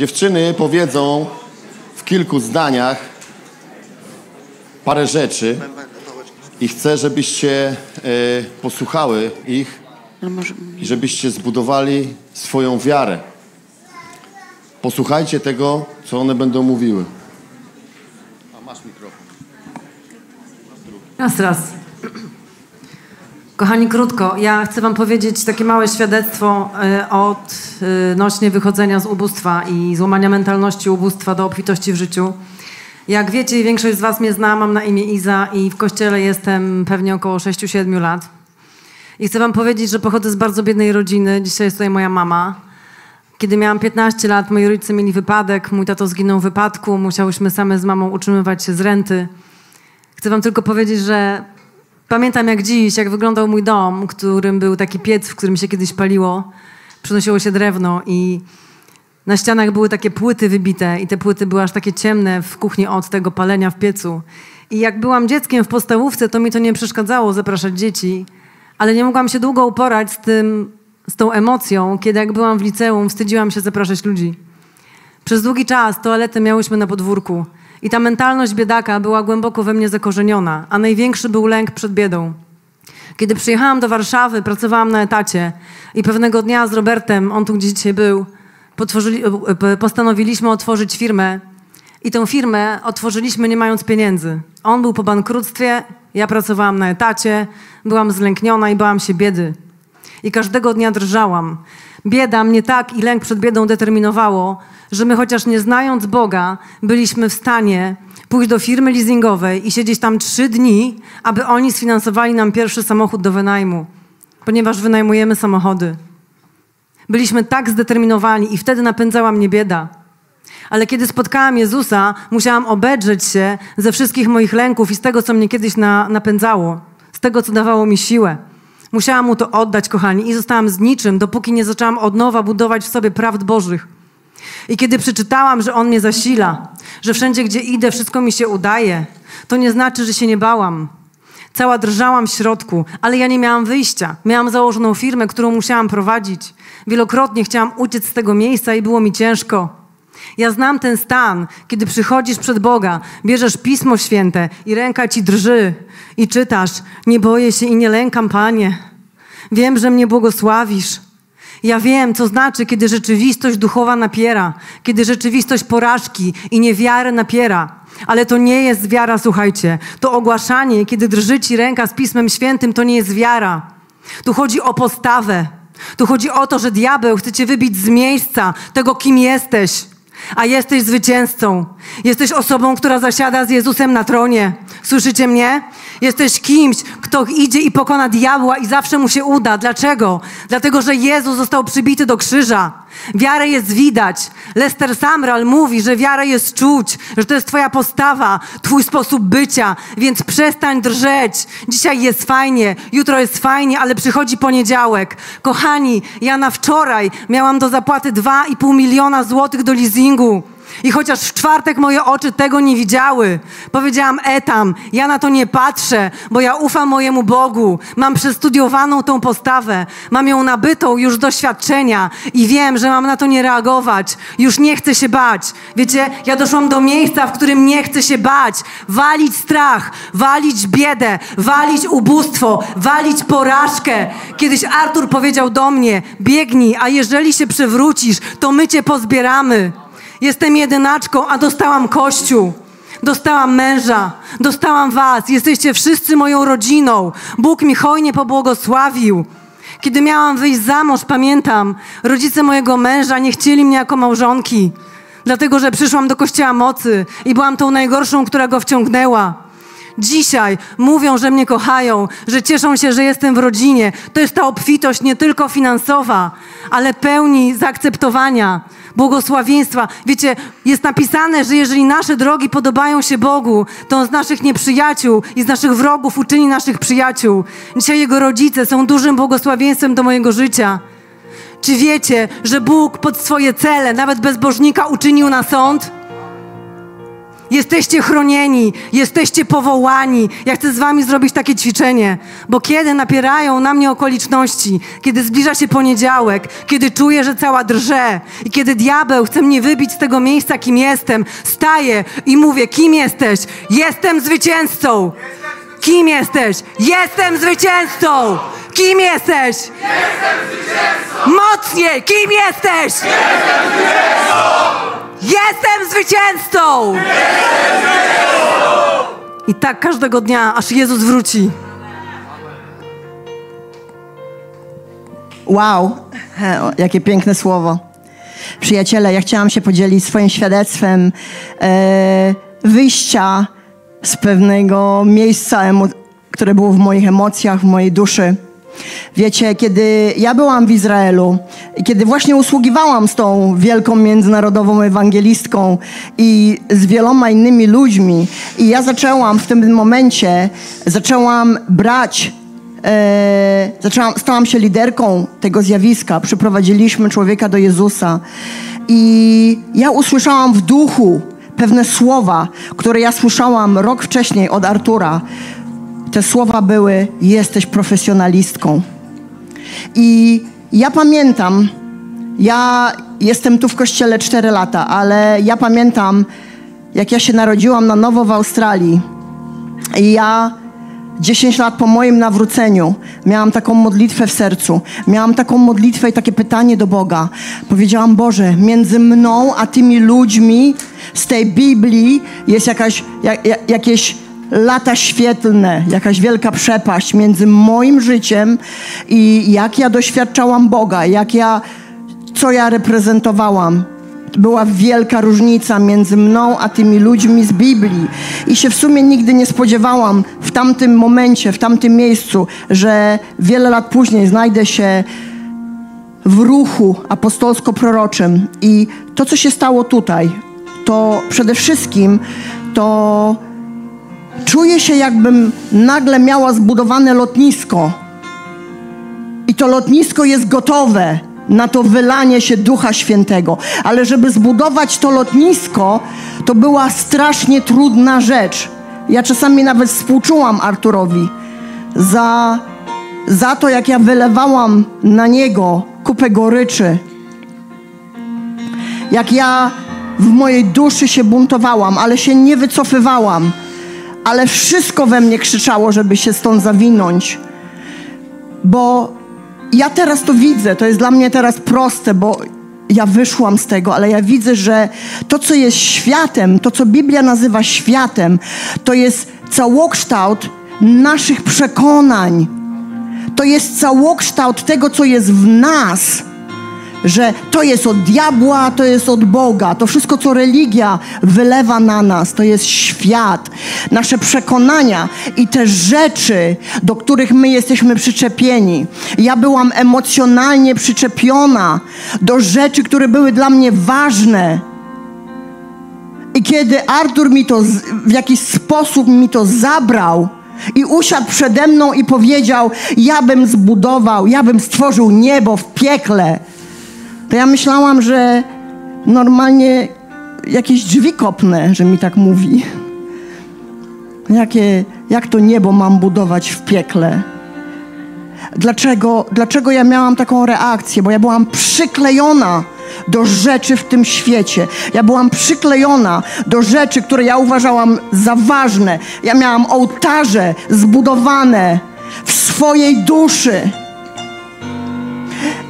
Dziewczyny powiedzą w kilku zdaniach parę rzeczy i chcę, żebyście e, posłuchały ich może... i żebyście zbudowali swoją wiarę. Posłuchajcie tego, co one będą mówiły. A masz mikrofon. Raz, raz. Kochani, krótko. Ja chcę wam powiedzieć takie małe świadectwo e, odnośnie wychodzenia z ubóstwa i złamania mentalności ubóstwa do obfitości w życiu. Jak wiecie, większość z was mnie zna, mam na imię Iza i w kościele jestem pewnie około 6-7 lat. I chcę wam powiedzieć, że pochodzę z bardzo biednej rodziny. Dzisiaj jest tutaj moja mama. Kiedy miałam 15 lat, moi rodzice mieli wypadek, mój tato zginął w wypadku, musiałyśmy same z mamą utrzymywać się z renty. Chcę wam tylko powiedzieć, że pamiętam jak dziś, jak wyglądał mój dom, którym był taki piec, w którym się kiedyś paliło. Przynosiło się drewno i na ścianach były takie płyty wybite i te płyty były aż takie ciemne w kuchni od tego palenia w piecu. I jak byłam dzieckiem w podstawówce, to mi to nie przeszkadzało zapraszać dzieci, ale nie mogłam się długo uporać z tym, z tą emocją, kiedy jak byłam w liceum, wstydziłam się zapraszać ludzi. Przez długi czas toaletę miałyśmy na podwórku i ta mentalność biedaka była głęboko we mnie zakorzeniona, a największy był lęk przed biedą. Kiedy przyjechałam do Warszawy, pracowałam na etacie i pewnego dnia z Robertem, on tu gdzieś dzisiaj był, e, postanowiliśmy otworzyć firmę i tę firmę otworzyliśmy nie mając pieniędzy. On był po bankructwie, ja pracowałam na etacie, byłam zlękniona i bałam się biedy. I każdego dnia drżałam. Bieda mnie tak i lęk przed biedą determinowało, że my chociaż nie znając Boga, byliśmy w stanie pójść do firmy leasingowej i siedzieć tam trzy dni, aby oni sfinansowali nam pierwszy samochód do wynajmu, ponieważ wynajmujemy samochody. Byliśmy tak zdeterminowani i wtedy napędzała mnie bieda. Ale kiedy spotkałam Jezusa, musiałam obedrzeć się ze wszystkich moich lęków i z tego, co mnie kiedyś na, napędzało, z tego, co dawało mi siłę. Musiałam mu to oddać, kochani, i zostałam z niczym, dopóki nie zaczęłam od nowa budować w sobie prawd Bożych. I kiedy przeczytałam, że On mnie zasila, że wszędzie, gdzie idę, wszystko mi się udaje, to nie znaczy, że się nie bałam. Cała drżałam w środku, ale ja nie miałam wyjścia. Miałam założoną firmę, którą musiałam prowadzić. Wielokrotnie chciałam uciec z tego miejsca i było mi ciężko. Ja znam ten stan, kiedy przychodzisz przed Boga, bierzesz Pismo Święte i ręka ci drży i czytasz: Nie boję się i nie lękam, Panie. Wiem, że mnie błogosławisz. Ja wiem, co znaczy, kiedy rzeczywistość duchowa napiera, kiedy rzeczywistość porażki i niewiary napiera. Ale to nie jest wiara, słuchajcie. To ogłaszanie, kiedy drży ci ręka z Pismem Świętym, to nie jest wiara. Tu chodzi o postawę. Tu chodzi o to, że diabeł chce cię wybić z miejsca tego, kim jesteś. A jesteś zwycięzcą. Jesteś osobą, która zasiada z Jezusem na tronie. Słyszycie mnie? Jesteś kimś, kto idzie i pokona diabła i zawsze mu się uda. Dlaczego? Dlatego, że Jezus został przybity do krzyża. Wiarę jest widać. Lester Samral mówi, że wiarę jest czuć, że to jest twoja postawa, twój sposób bycia, więc przestań drżeć. Dzisiaj jest fajnie, jutro jest fajnie, ale przychodzi poniedziałek. Kochani, ja na wczoraj miałam do zapłaty 2,5 miliona złotych do leasingu. I chociaż w czwartek moje oczy tego nie widziały, powiedziałam etam, ja na to nie patrzę, bo ja ufam mojemu Bogu. Mam przestudiowaną tą postawę, mam ją nabytą już doświadczenia i wiem, że mam na to nie reagować. Już nie chcę się bać. Wiecie, ja doszłam do miejsca, w którym nie chcę się bać. Walić strach, walić biedę, walić ubóstwo, walić porażkę. Kiedyś Artur powiedział do mnie, biegnij, a jeżeli się przewrócisz, to my cię pozbieramy. Jestem jedynaczką, a dostałam kościół. Dostałam męża, dostałam was. Jesteście wszyscy moją rodziną. Bóg mi hojnie pobłogosławił. Kiedy miałam wyjść za mąż, pamiętam, rodzice mojego męża nie chcieli mnie jako małżonki, dlatego że przyszłam do kościoła mocy i byłam tą najgorszą, która go wciągnęła. Dzisiaj mówią, że mnie kochają, że cieszą się, że jestem w rodzinie. To jest ta obfitość nie tylko finansowa, ale pełni zaakceptowania, błogosławieństwa. Wiecie, jest napisane, że jeżeli nasze drogi podobają się Bogu, to On z naszych nieprzyjaciół i z naszych wrogów uczyni naszych przyjaciół. Dzisiaj Jego rodzice są dużym błogosławieństwem do mojego życia. Czy wiecie, że Bóg pod swoje cele, nawet bezbożnika, uczynił na sąd? Jesteście chronieni, jesteście powołani. Ja chcę z wami zrobić takie ćwiczenie, bo kiedy napierają na mnie okoliczności, kiedy zbliża się poniedziałek, kiedy czuję, że cała drże i kiedy diabeł chce mnie wybić z tego miejsca, kim jestem, staję i mówię, kim jesteś? Jestem zwycięzcą. Kim jesteś? Jestem zwycięzcą! Kim jesteś? Jestem zwycięzcą! Mocniej! Kim jesteś? Jestem zwycięzcą! Jestem zwycięzcą! Jestem zwycięzcą! I tak każdego dnia, aż Jezus wróci. Wow, jakie piękne słowo. Przyjaciele, ja chciałam się podzielić swoim świadectwem e, wyjścia z pewnego miejsca, które było w moich emocjach, w mojej duszy. Wiecie, kiedy ja byłam w Izraelu i kiedy właśnie usługiwałam z tą wielką międzynarodową ewangelistką i z wieloma innymi ludźmi, i ja zaczęłam w tym momencie, zaczęłam brać E, zaczęłam, stałam się liderką tego zjawiska. Przyprowadziliśmy człowieka do Jezusa. I ja usłyszałam w duchu pewne słowa, które ja słyszałam rok wcześniej od Artura. Te słowa były: Jesteś profesjonalistką. I ja pamiętam, ja jestem tu w kościele 4 lata, ale ja pamiętam, jak ja się narodziłam na nowo w Australii. I ja 10 lat po moim nawróceniu miałam taką modlitwę w sercu. Miałam taką modlitwę i takie pytanie do Boga. Powiedziałam, Boże, między mną a tymi ludźmi z tej Biblii jest jakaś, jak, jakieś lata świetlne, jakaś wielka przepaść między moim życiem i jak ja doświadczałam Boga, jak ja, co ja reprezentowałam była wielka różnica między mną a tymi ludźmi z Biblii. I się w sumie nigdy nie spodziewałam w tamtym momencie, w tamtym miejscu, że wiele lat później znajdę się w ruchu apostolsko-proroczym. I to, co się stało tutaj, to przede wszystkim to czuję się, jakbym nagle miała zbudowane lotnisko. I to lotnisko jest gotowe na to wylanie się Ducha Świętego. Ale żeby zbudować to lotnisko, to była strasznie trudna rzecz. Ja czasami nawet współczułam Arturowi za, za to, jak ja wylewałam na niego kupę goryczy. Jak ja w mojej duszy się buntowałam, ale się nie wycofywałam. Ale wszystko we mnie krzyczało, żeby się stąd zawinąć. Bo ja teraz to widzę, to jest dla mnie teraz proste, bo ja wyszłam z tego, ale ja widzę, że to, co jest światem, to, co Biblia nazywa światem, to jest całokształt naszych przekonań. To jest całokształt tego, co jest w nas że to jest od diabła, to jest od Boga. To wszystko, co religia wylewa na nas, to jest świat. Nasze przekonania i te rzeczy, do których my jesteśmy przyczepieni. Ja byłam emocjonalnie przyczepiona do rzeczy, które były dla mnie ważne. I kiedy Artur mi to w jakiś sposób mi to zabrał, i usiadł przede mną i powiedział: Ja bym zbudował, ja bym stworzył niebo w piekle to ja myślałam, że normalnie jakieś drzwi kopnę, że mi tak mówi. Jakie, jak to niebo mam budować w piekle? Dlaczego, dlaczego ja miałam taką reakcję? Bo ja byłam przyklejona do rzeczy w tym świecie. Ja byłam przyklejona do rzeczy, które ja uważałam za ważne. Ja miałam ołtarze zbudowane w swojej duszy.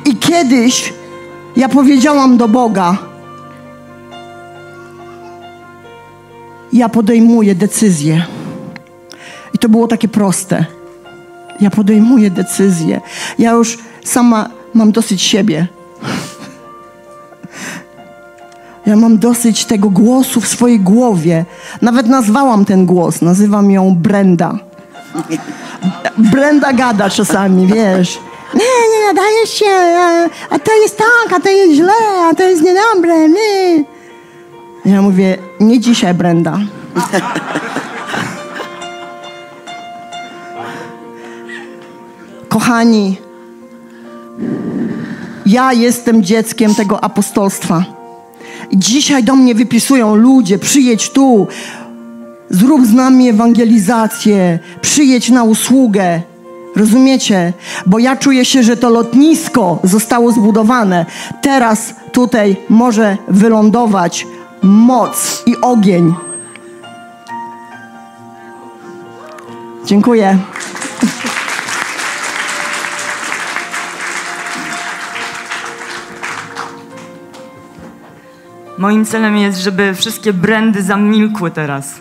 I kiedyś ja powiedziałam do Boga, ja podejmuję decyzję. I to było takie proste. Ja podejmuję decyzję. Ja już sama mam dosyć siebie. Ja mam dosyć tego głosu w swojej głowie. Nawet nazwałam ten głos. Nazywam ją Brenda. Brenda gada czasami, wiesz nie, nadajesz się, a, a to jest tak, a to jest źle, a to jest niedobre, nie. Ja mówię, nie dzisiaj, Brenda. Kochani, ja jestem dzieckiem tego apostolstwa. Dzisiaj do mnie wypisują ludzie, przyjedź tu, zrób z nami ewangelizację, przyjedź na usługę. Rozumiecie? Bo ja czuję się, że to lotnisko zostało zbudowane. Teraz tutaj może wylądować moc i ogień. Dziękuję. Moim celem jest, żeby wszystkie brandy zamilkły teraz.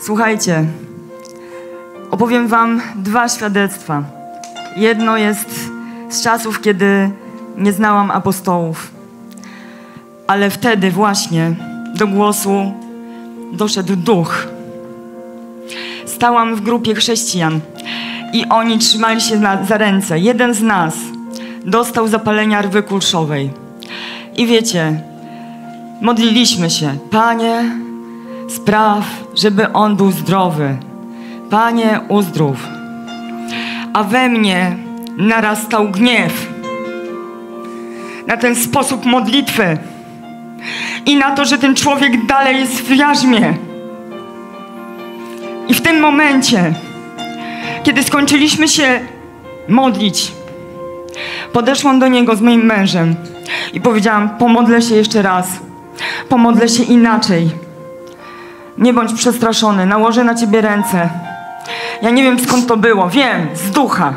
Słuchajcie, opowiem Wam dwa świadectwa. Jedno jest z czasów, kiedy nie znałam apostołów, ale wtedy właśnie do głosu doszedł duch. Stałam w grupie chrześcijan i oni trzymali się na, za ręce. Jeden z nas dostał zapalenia rwy kulszowej. I wiecie, modliliśmy się, Panie, spraw, żeby on był zdrowy. Panie, uzdrów. A we mnie narastał gniew na ten sposób modlitwy i na to, że ten człowiek dalej jest w jarzmie. I w tym momencie, kiedy skończyliśmy się modlić, podeszłam do niego z moim mężem i powiedziałam: Pomodlę się jeszcze raz, pomodlę się inaczej. Nie bądź przestraszony, nałożę na ciebie ręce. Ja nie wiem skąd to było, wiem, z ducha.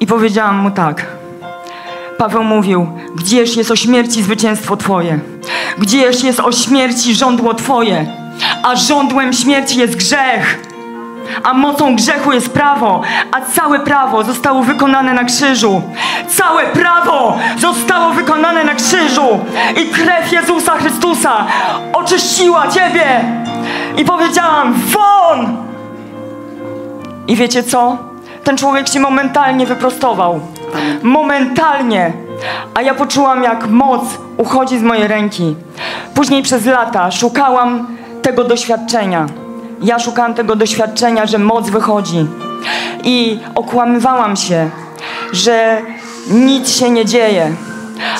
I powiedziałam mu tak. Paweł mówił: Gdzież jest o śmierci zwycięstwo Twoje? Gdzież jest o śmierci żądło Twoje? A żądłem śmierci jest grzech. A mocą grzechu jest prawo, a całe prawo zostało wykonane na krzyżu. Całe prawo zostało wykonane na krzyżu. I krew Jezusa Chrystusa oczyściła Ciebie. I powiedziałam: Won! I wiecie co? Ten człowiek się momentalnie wyprostował. Momentalnie. A ja poczułam, jak moc uchodzi z mojej ręki. Później przez lata szukałam tego doświadczenia. Ja szukałam tego doświadczenia, że moc wychodzi. I okłamywałam się, że nic się nie dzieje.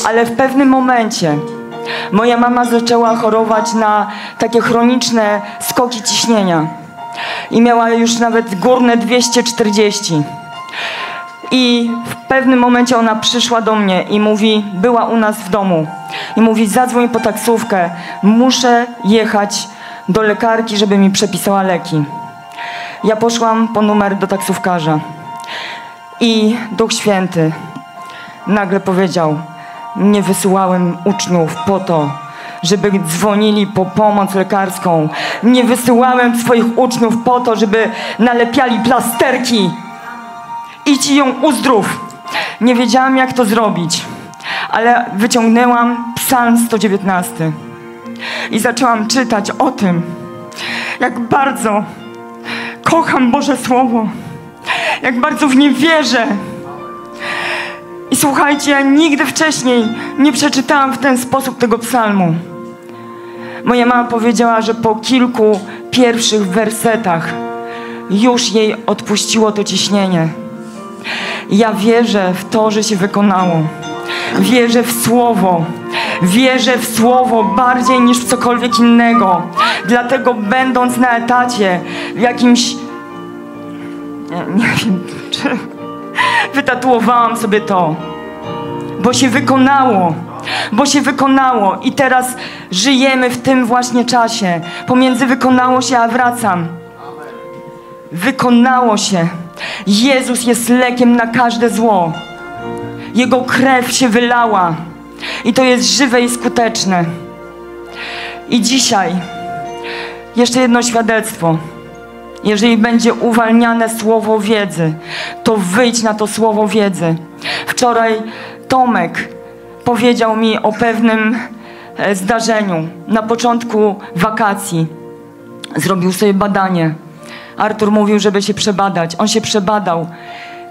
Ale w pewnym momencie moja mama zaczęła chorować na takie chroniczne skoki ciśnienia. I miała już nawet górne 240. I w pewnym momencie ona przyszła do mnie i mówi, była u nas w domu. I mówi, zadzwoń po taksówkę, muszę jechać do lekarki, żeby mi przepisała leki. Ja poszłam po numer do taksówkarza. I Duch Święty nagle powiedział: Nie wysyłałem uczniów po to, żeby dzwonili po pomoc lekarską. Nie wysyłałem swoich uczniów po to, żeby nalepiali plasterki. Idź ją uzdrów. Nie wiedziałam, jak to zrobić, ale wyciągnęłam Psalm 119 i zaczęłam czytać o tym, jak bardzo kocham Boże Słowo, jak bardzo w nie wierzę. I słuchajcie, ja nigdy wcześniej nie przeczytałam w ten sposób tego psalmu. Moja mama powiedziała, że po kilku pierwszych wersetach już jej odpuściło to ciśnienie. Ja wierzę w to, że się wykonało. Wierzę w Słowo. Wierzę w Słowo bardziej niż w cokolwiek innego. Dlatego będąc na etacie w jakimś... Nie, nie wiem, czy... Wytatuowałam sobie to. Bo się wykonało. Bo się wykonało. I teraz żyjemy w tym właśnie czasie. Pomiędzy wykonało się, a wracam. Wykonało się. Jezus jest lekiem na każde zło. Jego krew się wylała. I to jest żywe i skuteczne. I dzisiaj jeszcze jedno świadectwo. Jeżeli będzie uwalniane słowo wiedzy, to wyjdź na to słowo wiedzy. Wczoraj Tomek powiedział mi o pewnym e, zdarzeniu na początku wakacji. Zrobił sobie badanie. Artur mówił, żeby się przebadać. On się przebadał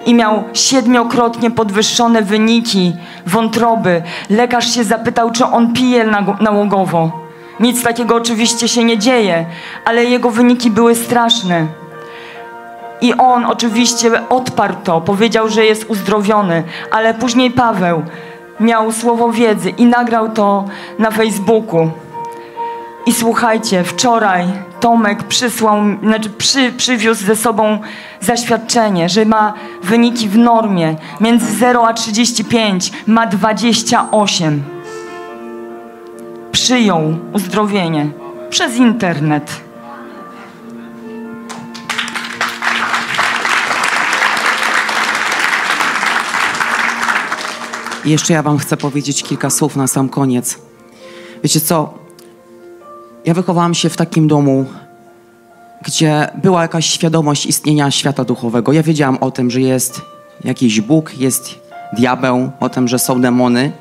i miał siedmiokrotnie podwyższone wyniki wątroby. Lekarz się zapytał, czy on pije nałogowo. Nic takiego oczywiście się nie dzieje, ale jego wyniki były straszne. I on oczywiście odparł to, powiedział, że jest uzdrowiony, ale później Paweł miał słowo wiedzy i nagrał to na Facebooku. I słuchajcie, wczoraj Tomek przysłał, znaczy przy, przywiózł ze sobą zaświadczenie, że ma wyniki w normie między 0 a 35, ma 28. Przyjął uzdrowienie przez internet. Jeszcze ja wam chcę powiedzieć kilka słów na sam koniec. Wiecie co? Ja wychowałam się w takim domu, gdzie była jakaś świadomość istnienia świata duchowego. Ja wiedziałam o tym, że jest jakiś Bóg, jest diabeł, o tym, że są demony.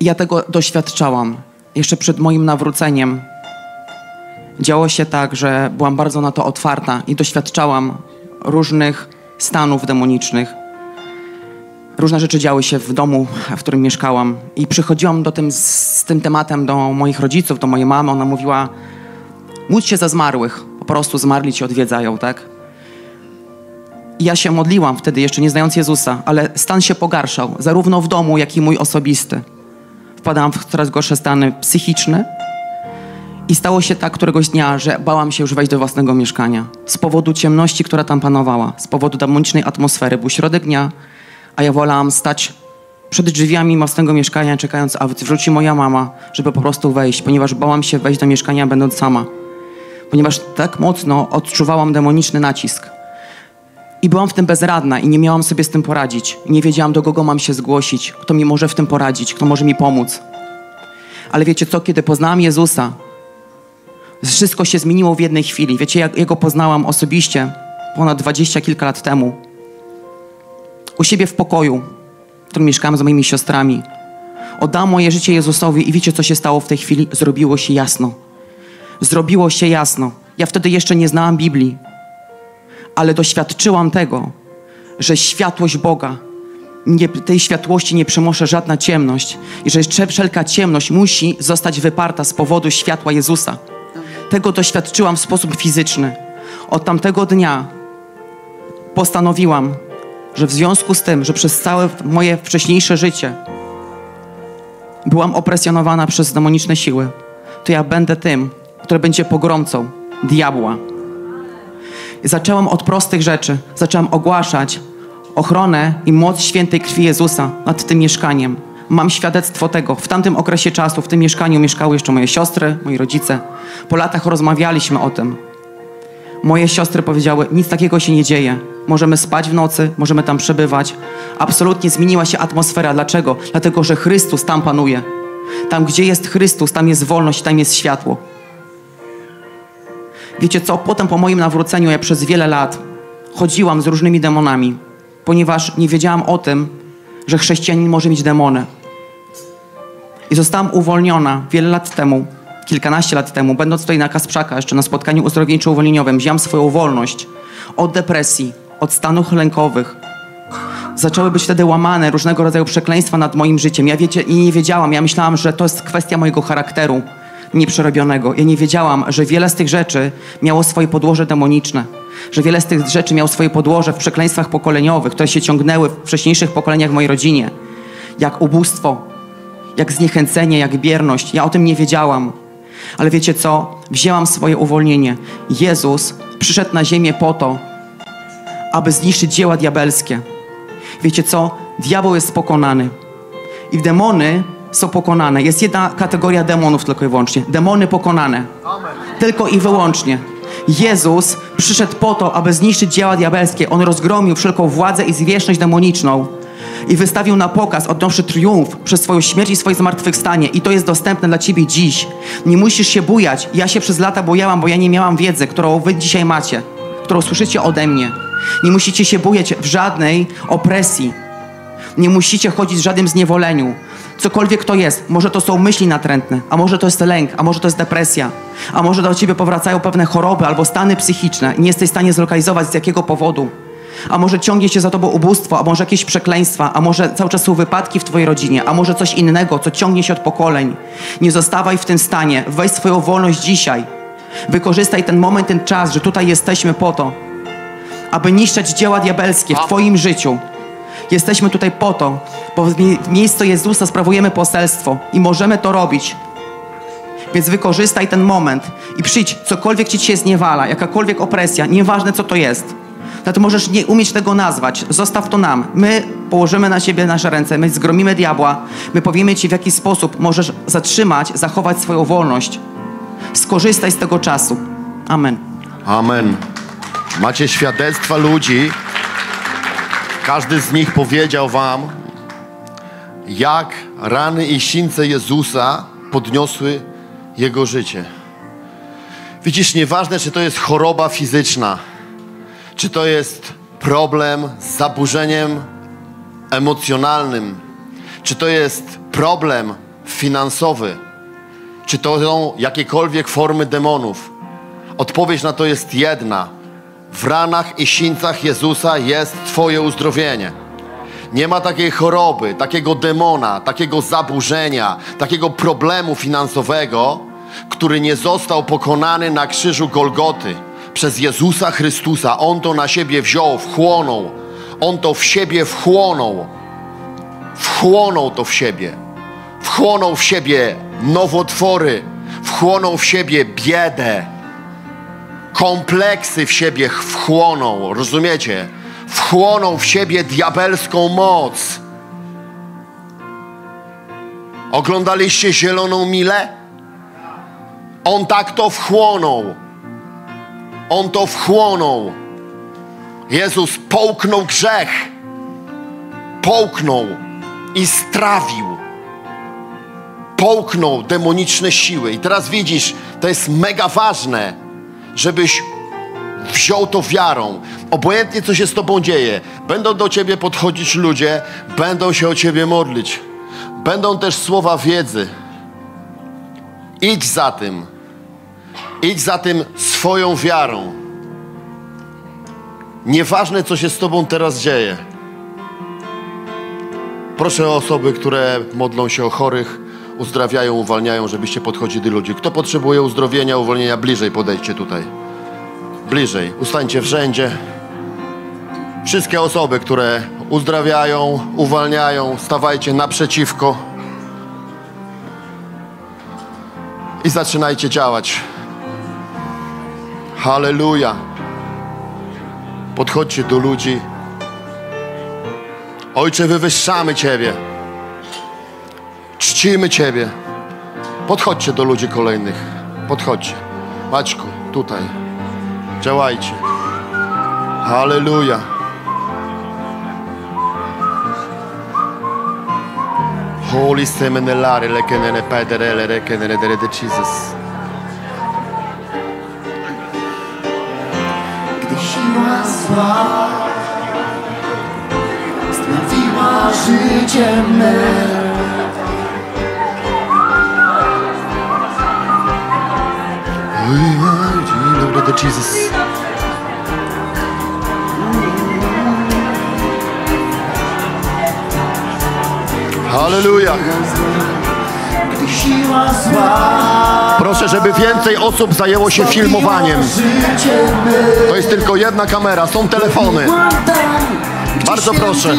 I ja tego doświadczałam. Jeszcze przed moim nawróceniem działo się tak, że byłam bardzo na to otwarta i doświadczałam różnych stanów demonicznych. Różne rzeczy działy się w domu, w którym mieszkałam. I przychodziłam do tym, z, tym tematem do moich rodziców, do mojej mamy. Ona mówiła, módl się za zmarłych. Po prostu zmarli cię odwiedzają, tak? I ja się modliłam wtedy, jeszcze nie znając Jezusa, ale stan się pogarszał, zarówno w domu, jak i mój osobisty. Wpadałam w coraz gorsze stany psychiczne. I stało się tak któregoś dnia, że bałam się już wejść do własnego mieszkania. Z powodu ciemności, która tam panowała, z powodu demonicznej atmosfery. Był środek dnia, a ja wolałam stać przed drzwiami własnego mieszkania, czekając, a wróci moja mama, żeby po prostu wejść, ponieważ bałam się wejść do mieszkania, będąc sama. Ponieważ tak mocno odczuwałam demoniczny nacisk. I byłam w tym bezradna i nie miałam sobie z tym poradzić. Nie wiedziałam, do kogo mam się zgłosić, kto mi może w tym poradzić, kto może mi pomóc. Ale wiecie co, kiedy poznałam Jezusa, wszystko się zmieniło w jednej chwili. Wiecie, jak ja go poznałam osobiście ponad dwadzieścia kilka lat temu u siebie w pokoju, w którym mieszkałem z moimi siostrami. Oddałam moje życie Jezusowi i wiecie, co się stało w tej chwili? Zrobiło się jasno. Zrobiło się jasno. Ja wtedy jeszcze nie znałam Biblii, ale doświadczyłam tego, że światłość Boga, nie, tej światłości nie przemoże żadna ciemność i że wszelka ciemność musi zostać wyparta z powodu światła Jezusa. Tego doświadczyłam w sposób fizyczny. Od tamtego dnia postanowiłam, że w związku z tym, że przez całe moje wcześniejsze życie byłam opresjonowana przez demoniczne siły, to ja będę tym, który będzie pogromcą diabła. Zaczęłam od prostych rzeczy. Zaczęłam ogłaszać ochronę i moc świętej krwi Jezusa nad tym mieszkaniem. Mam świadectwo tego. W tamtym okresie czasu w tym mieszkaniu mieszkały jeszcze moje siostry, moi rodzice. Po latach rozmawialiśmy o tym. Moje siostry powiedziały: Nic takiego się nie dzieje. Możemy spać w nocy, możemy tam przebywać. Absolutnie zmieniła się atmosfera. Dlaczego? Dlatego, że Chrystus tam panuje. Tam, gdzie jest Chrystus, tam jest wolność, tam jest światło. Wiecie co? Potem po moim nawróceniu, ja przez wiele lat chodziłam z różnymi demonami, ponieważ nie wiedziałam o tym, że chrześcijanin może mieć demony. I zostałam uwolniona wiele lat temu, kilkanaście lat temu, będąc tutaj na Kasprzaka, jeszcze na spotkaniu uzdrowieńczo-uwolnieniowym, wziąłem swoją wolność od depresji, od stanów lękowych. Zaczęły być wtedy łamane różnego rodzaju przekleństwa nad moim życiem. Ja wiecie, i nie wiedziałam, ja myślałam, że to jest kwestia mojego charakteru nieprzerobionego. Ja nie wiedziałam, że wiele z tych rzeczy miało swoje podłoże demoniczne. Że wiele z tych rzeczy miało swoje podłoże w przekleństwach pokoleniowych, które się ciągnęły w wcześniejszych pokoleniach w mojej rodzinie. Jak ubóstwo, jak zniechęcenie, jak bierność. Ja o tym nie wiedziałam. Ale wiecie co? Wzięłam swoje uwolnienie. Jezus przyszedł na ziemię po to, aby zniszczyć dzieła diabelskie. Wiecie co? Diabeł jest pokonany. I demony są pokonane. Jest jedna kategoria demonów tylko i wyłącznie. Demony pokonane. Tylko i wyłącznie. Jezus przyszedł po to, aby zniszczyć dzieła diabelskie. On rozgromił wszelką władzę i zwierzchność demoniczną i wystawił na pokaz, odnoszy triumf przez swoją śmierć i swoje zmartwychwstanie. I to jest dostępne dla ciebie dziś. Nie musisz się bujać. Ja się przez lata bojałam, bo ja nie miałam wiedzy, którą wy dzisiaj macie, którą słyszycie ode mnie. Nie musicie się bujać w żadnej opresji. Nie musicie chodzić w żadnym zniewoleniu. Cokolwiek to jest, może to są myśli natrętne, a może to jest lęk, a może to jest depresja, a może do ciebie powracają pewne choroby albo stany psychiczne i nie jesteś w stanie zlokalizować z jakiego powodu. A może ciągnie się za tobą ubóstwo, a może jakieś przekleństwa, a może cały czas są wypadki w twojej rodzinie, a może coś innego, co ciągnie się od pokoleń. Nie zostawaj w tym stanie, weź swoją wolność dzisiaj. Wykorzystaj ten moment, ten czas, że tutaj jesteśmy po to, aby niszczyć dzieła diabelskie w twoim życiu. Jesteśmy tutaj po to, bo w mie- w miejscu Jezusa sprawujemy poselstwo i możemy to robić. Więc wykorzystaj ten moment i przyjdź, cokolwiek ci się zniewala, jakakolwiek opresja, nieważne co to jest. Nawet możesz nie umieć tego nazwać, zostaw to nam. My położymy na siebie nasze ręce, my zgromimy diabła, my powiemy ci w jaki sposób możesz zatrzymać, zachować swoją wolność. Skorzystaj z tego czasu. Amen. Amen. Macie świadectwa ludzi. Każdy z nich powiedział wam, jak rany i sińce Jezusa podniosły jego życie. Widzisz, nieważne, czy to jest choroba fizyczna, czy to jest problem z zaburzeniem emocjonalnym, czy to jest problem finansowy, czy to są jakiekolwiek formy demonów. Odpowiedź na to jest jedna. W ranach i sińcach Jezusa jest Twoje uzdrowienie. Nie ma takiej choroby, takiego demona, takiego zaburzenia, takiego problemu finansowego, który nie został pokonany na krzyżu Golgoty przez Jezusa Chrystusa. On to na siebie wziął, wchłonął. On to w siebie wchłonął. Wchłonął to w siebie. Wchłonął w siebie nowotwory. Wchłonął w siebie biedę kompleksy w siebie wchłoną, rozumiecie? Wchłoną w siebie diabelską moc. Oglądaliście Zieloną Milę? On tak to wchłonął. On to wchłonął. Jezus połknął grzech. Połknął i strawił. Połknął demoniczne siły. I teraz widzisz, to jest mega ważne żebyś wziął to wiarą. Obojętnie, co się z tobą dzieje, będą do ciebie podchodzić ludzie, będą się o ciebie modlić. Będą też słowa wiedzy. Idź za tym. Idź za tym swoją wiarą. Nieważne, co się z tobą teraz dzieje. Proszę o osoby, które modlą się o chorych, uzdrawiają, uwalniają, żebyście podchodzili do ludzi. Kto potrzebuje uzdrowienia, uwolnienia, bliżej podejdźcie tutaj. Bliżej. Ustańcie w rzędzie. Wszystkie osoby, które uzdrawiają, uwalniają, stawajcie naprzeciwko. I zaczynajcie działać. Halleluja. Podchodźcie do ludzi. Ojcze, wywyższamy Ciebie. Czcimy Ciebie. Podchodźcie do ludzi kolejnych. Podchodźcie. Maćku, tutaj. Działajcie. Halleluja. Holy semenelare lekenene pederele rekenene dere de Jesus. Gdy siła zła Sprawiła życie me De Jesus. Proszę, żeby więcej osób zajęło się filmowaniem. To jest tylko jedna kamera, są telefony. Bardzo proszę.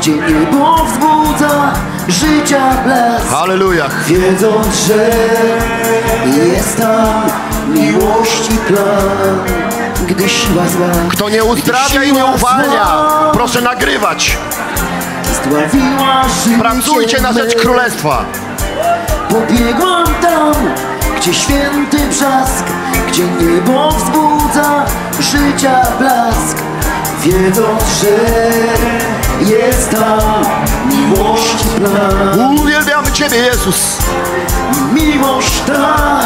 Gdzie niebo wzbudza życia blask Halleluja. Wiedząc, że jest tam miłości plan Gdy siła zła Kto nie uzdrawia i nie uwalnia, proszę nagrywać. Pracujcie na rzecz królestwa. Pobiegłam tam, gdzie święty brzask Gdzie niebo wzbudza życia blask Wiedząc, że jest tam miłości plan Uwielbiamy Ciebie, Jezus. Miłość ta.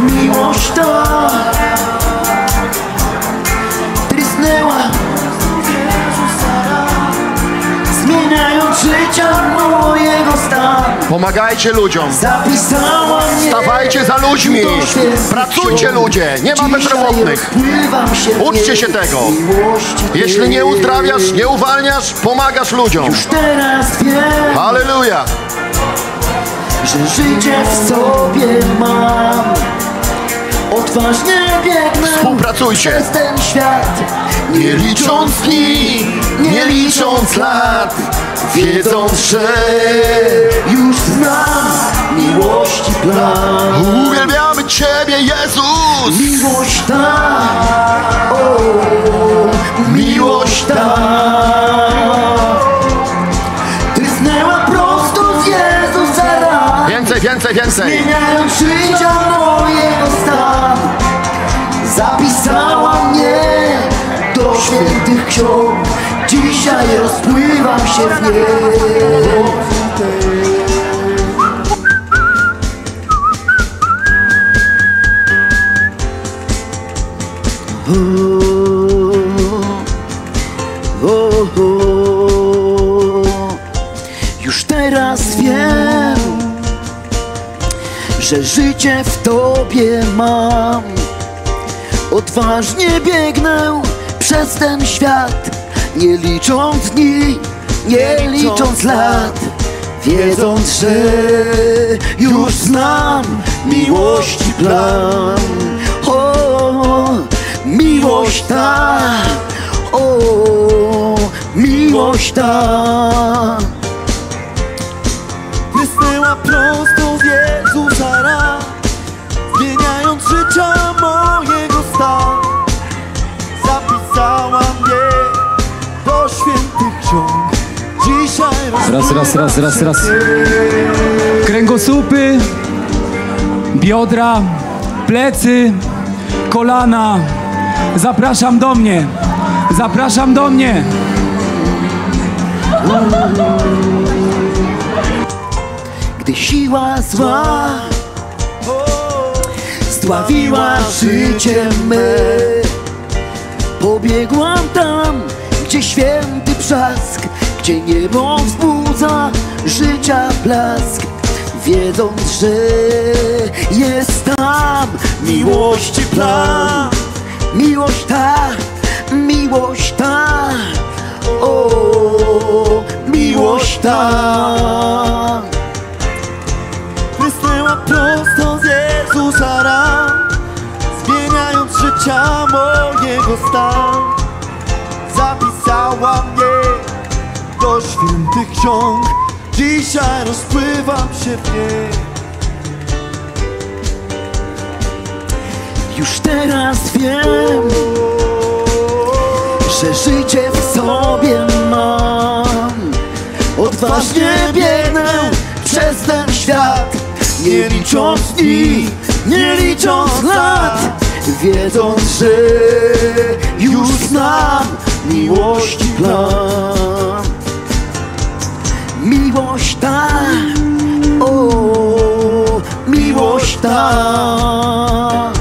Miłość ta. Trysnęła. Zmieniając życia mojego stan Pomagajcie ludziom. Stawajcie za ludźmi. Pracujcie ludzie. Nie ma bezrobotnych. Uczcie się tego. Jeśli nie uzdrawiasz, nie uwalniasz, pomagasz ludziom. Już teraz wiem, Halleluja. że życie w sobie mam Odważnie biegnę Współpracujcie. przez ten świat Nie licząc dni, nie licząc lat Wiedząc, że Już znam miłości plan. Uwielbiamy Ciebie, Jezus! Miłość ta Dzisiaj rozpływam się w niej. Już teraz wiem że życie w Tobie mam. Odważnie biegnę przez ten świat, nie licząc dni, nie licząc lat, wiedząc, że już znam miłości plan. O, miłość ta, o, miłość ta. Prysnęła prosto z Jezusa ran Zmieniając życia mojego stan Zapisała mnie świętych ksiąg Dzisiaj Raz, raz, raz, raz, raz. Kręgosłupy, biodra, plecy, kolana. Zapraszam do mnie. Zapraszam do mnie. Gdy siła zła Zdławiła życie me Pobiegłam tam, gdzie święty przask Gdzie niebo wzbudza życia blask Wiedząc, że jest tam miłości plan. Miłość ta, miłość ta O, miłość ta. Wysnęła prosto z Jezusa ran Zmieniając życia mojego stan Zapisała mnie do świętych ksiąg. Dzisiaj rozpływam się w niej Już teraz wiem Że życie w sobie mam. Odważnie biegnę przez ten świat Nie licząc dni, nie licząc lat Wiedząc, że już znam miłości plan Miłość ta, o, miłość ta.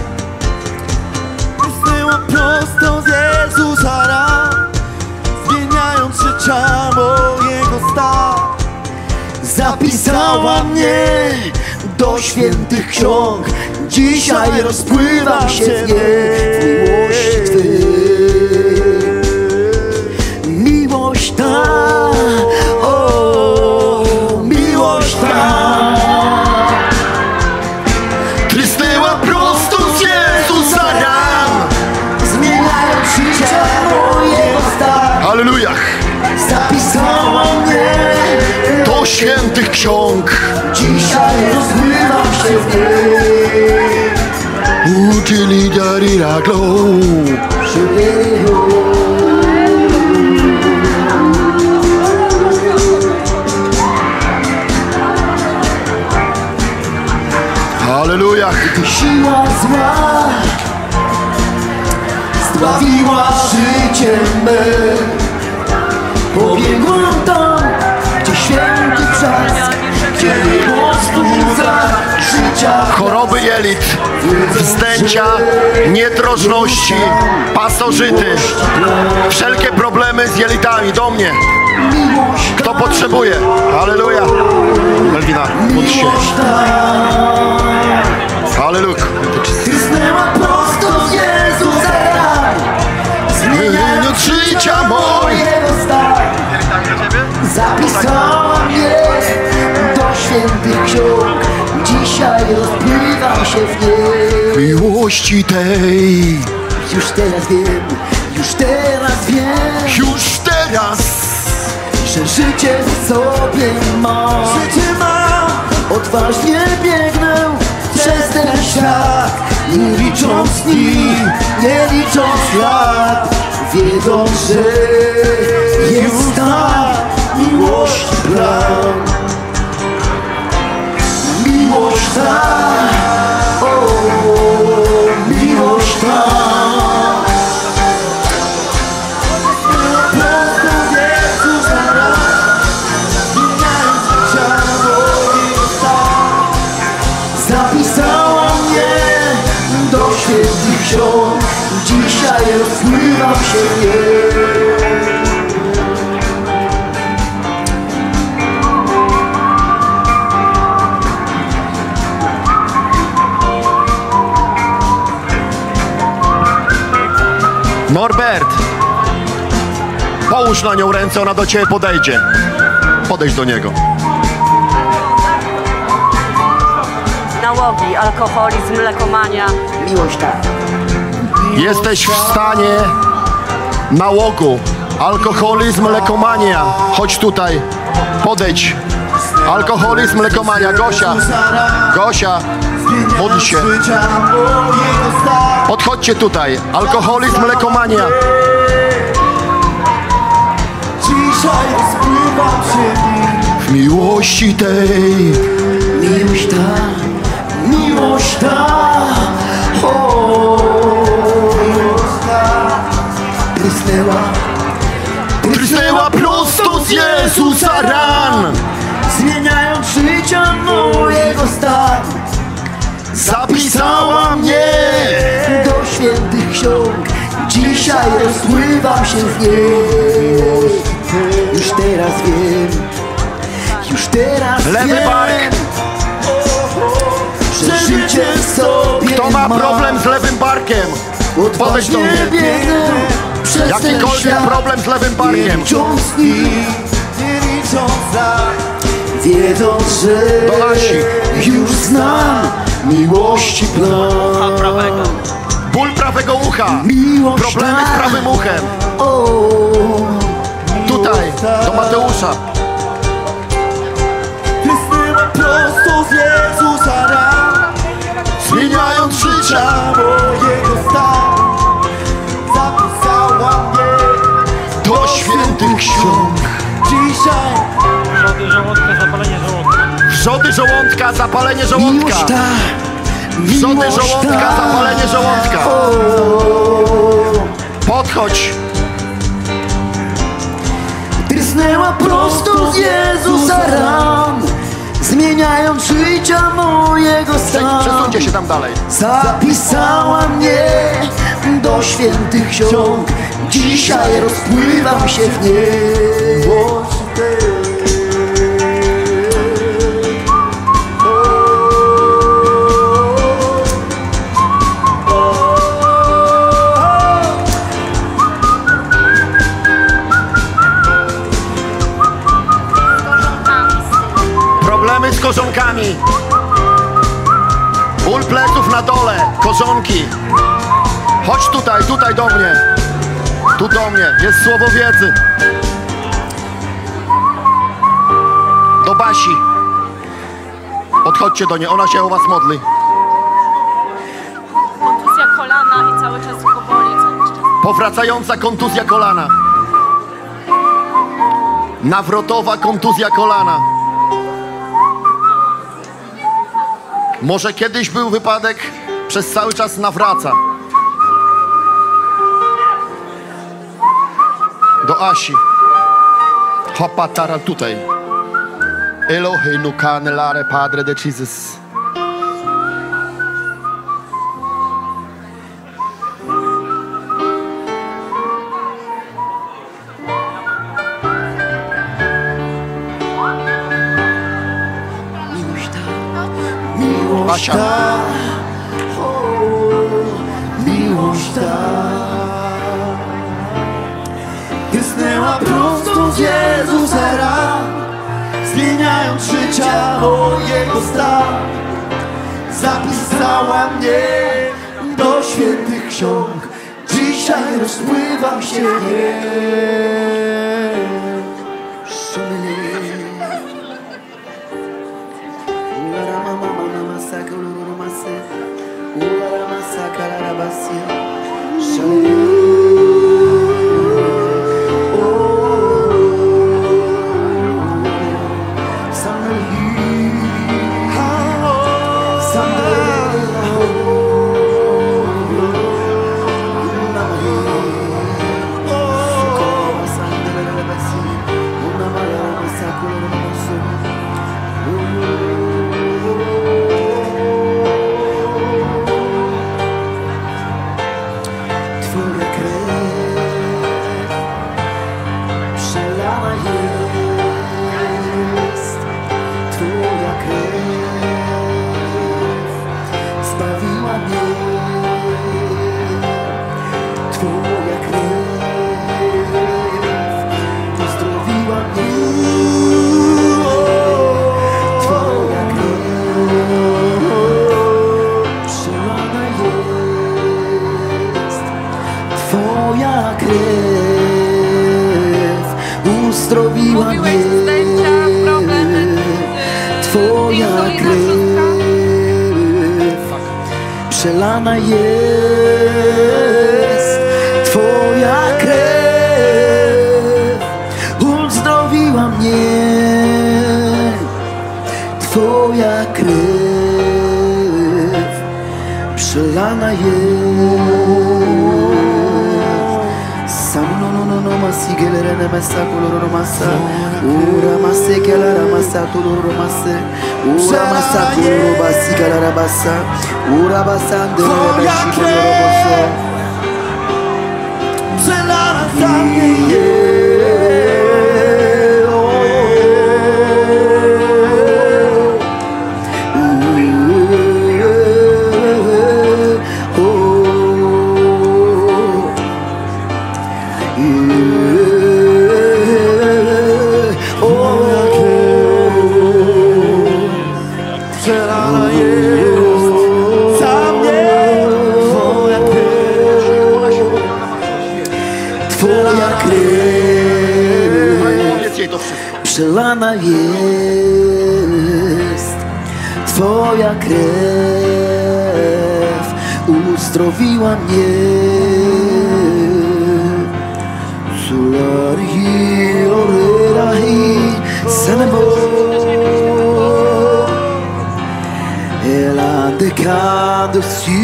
Wysnęła prosto z Jezusa ran Zmieniając życia mojego stan Zapisała mnie do świętych ksiąg. Dzisiaj rozpływam się w niej w miłości świętych ksiąg. Dzisiaj rozpływam się w niej Uczyli darira glow Halleluja Siła zła Zdławiła życie me Pobiegłam tam, wzbudza życia. Choroby jelit, wzdęcia, niedrożności, pasożyty. Wszelkie problemy z jelitami do mnie. Kto potrzebuje? Halleluja. Melwina, módl się. Halleluja. Trysnęła prosto Jezusa Zmieniając życia Zapisała mnie do świętych ksiąg Dzisiaj rozpływam się w niej miłości tej. Już teraz wiem, już teraz wiem, Już teraz że życie w sobie mam. Życie. Odważnie biegnę przez ten świat, nie licząc dni, nie licząc lat, wiedząc, że jest tam miłość plan. Miłość ta, połóż na nią ręce, ona do ciebie podejdzie. Podejdź do niego. Nałogi, alkoholizm, lekomania. Miłość ta. Jesteś w stanie nałogu, alkoholizm, lekomania. Chodź tutaj, podejdź. Alkoholizm, lekomania. Gosia, Gosia, módl się. Podchodźcie tutaj. Alkoholizm, lekomania. Dzisiaj rozpływam się w miłości tej. Miłość ta, miłość ta, o, miłość ta, prysnęła, Prysnęła prosto z Jezusa ran. zmieniając życia mojego stan. Zapisała mnie. Do świętych ksiąg, dzisiaj rozpływam się w niej. Już teraz wiem, już teraz Lewy wiem, bark. że życie w sobie Kto ma problem z lewym barkiem? Podejdź do mnie. biegnę przez ten Jakikolwiek świat. problem z lewym Nie barkiem. licząc dni, nie licząc wiedząc, że Do Asi. już znam miłości plan. Ból prawego ucha. Miłość Problemy z prawym uchem. o, Tutaj, do Mateusza. Prysnęła prosto z Jezusa ran, Zmieniając życia. mojego stan. Zapisała mnie Do świętych ksiąg. dzisiaj Wrzody żołądka, zapalenie żołądka. Wrzody miłość żołądka, ta. zapalenie żołądka. Podchodź. Trysnęła prosto z Jezusa ran Zmieniając życia mojego stanu Przesuńcie się tam dalej. Zapisała mnie do świętych ksiąg Dzisiaj rozpływam się w niej korzonkami. Ból pleców na dole, korzonki. Chodź tutaj, tutaj do mnie. Tu do mnie, jest słowo wiedzy. Do Basi. Podchodźcie do niej, ona się o was modli. Kontuzja kolana i cały czas go boli. Powracająca kontuzja kolana. Nawrotowa kontuzja kolana. Może kiedyś był wypadek, przez cały czas nawraca. Do Asi. Hopa tara tutaj. Eloheinu canelare Padre de Jesus. Miłość Asia. ta, o, miłość ta. Trysnęła prosto z Jezusa zmieniając życia mojego stan. Zapisała mnie do świętych ksiąg Dzisiaj rozpływam się w nie Twoja uzdrowiła mnie. Sularihi orerahi senebo Ela decado si.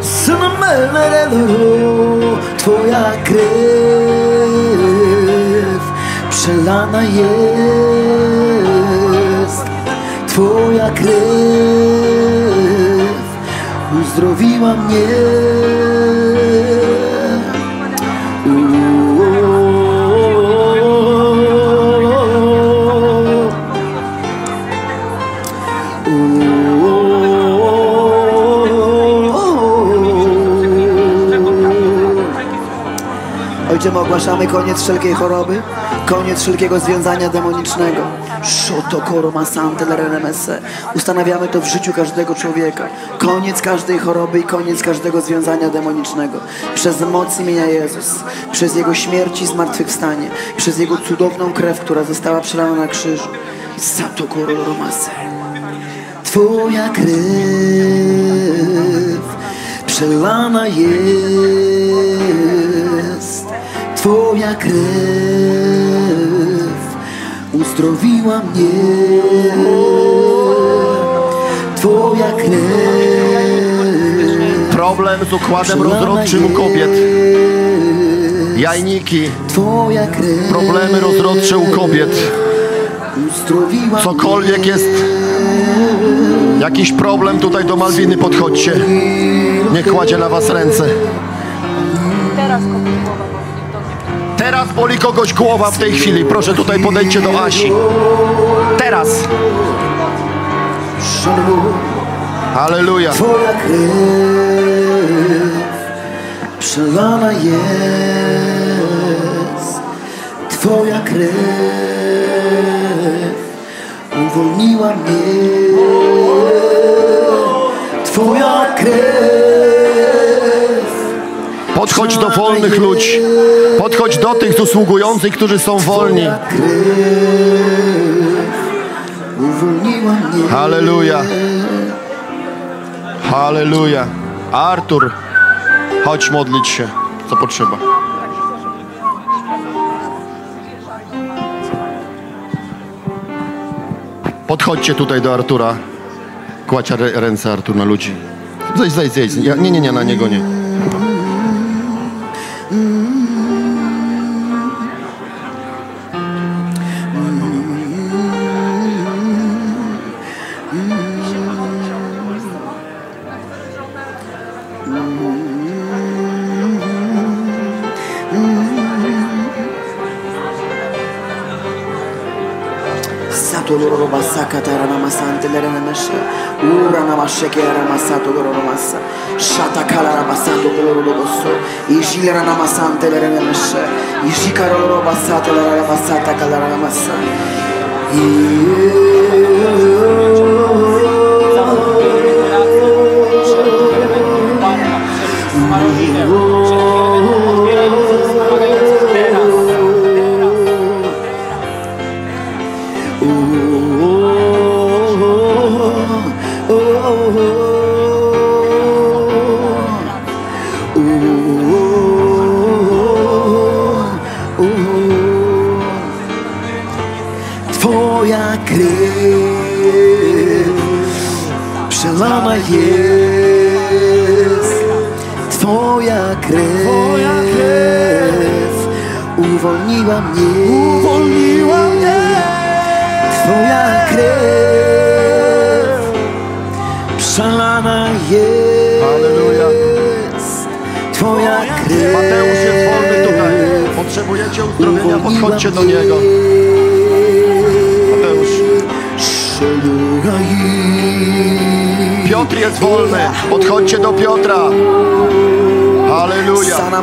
Synamelerelo Twoja krew przelana jest. Twoja krew uzdrowiła mnie. Ojcze, my ogłaszamy koniec wszelkiej choroby, koniec wszelkiego związania demonicznego. Szoto koroma sante lerenemese. Ustanawiamy to w życiu każdego człowieka. Koniec każdej choroby i koniec każdego związania demonicznego. Przez moc imienia Jezus, przez Jego śmierć i zmartwychwstanie, przez Jego cudowną krew, która została przelana na krzyżu. Sato koromase. Twoja krew przelana jest Twoja krew uzdrowiła mnie Twoja krew Problem z układem rozrodczym u kobiet. Jajniki, Twoja krew problemy rozrodcze u kobiet. Cokolwiek jest, jakiś problem, tutaj do Malwiny podchodźcie. Nie kładzie na was ręce. Teraz boli. Teraz boli kogoś głowa w tej chwili. Proszę tutaj podejdźcie do Asi. Teraz. Halleluja. Twoja krew przelana jest Twoja krew uwolniła mnie Twoja krew Podchodź do wolnych ludzi. Podchodź do tych usługujących, którzy są wolni. Halleluja. Halleluja. Artur, chodź modlić się, co potrzeba. Podchodźcie tutaj do Artura. Kładź rę- ręce Artur na ludzi. Zejdź, zejdź, zejdź. Ja- Nie, nie, nie, na niego nie. Sikler anamasantelere nemeşe. Yişikaroloro basatelere basatakalara nemese. Yeah. Uzdrowienia, podchodźcie do niego. Mateusz. Piotr jest wolny. Podchodźcie do Piotra. Halleluja. Sana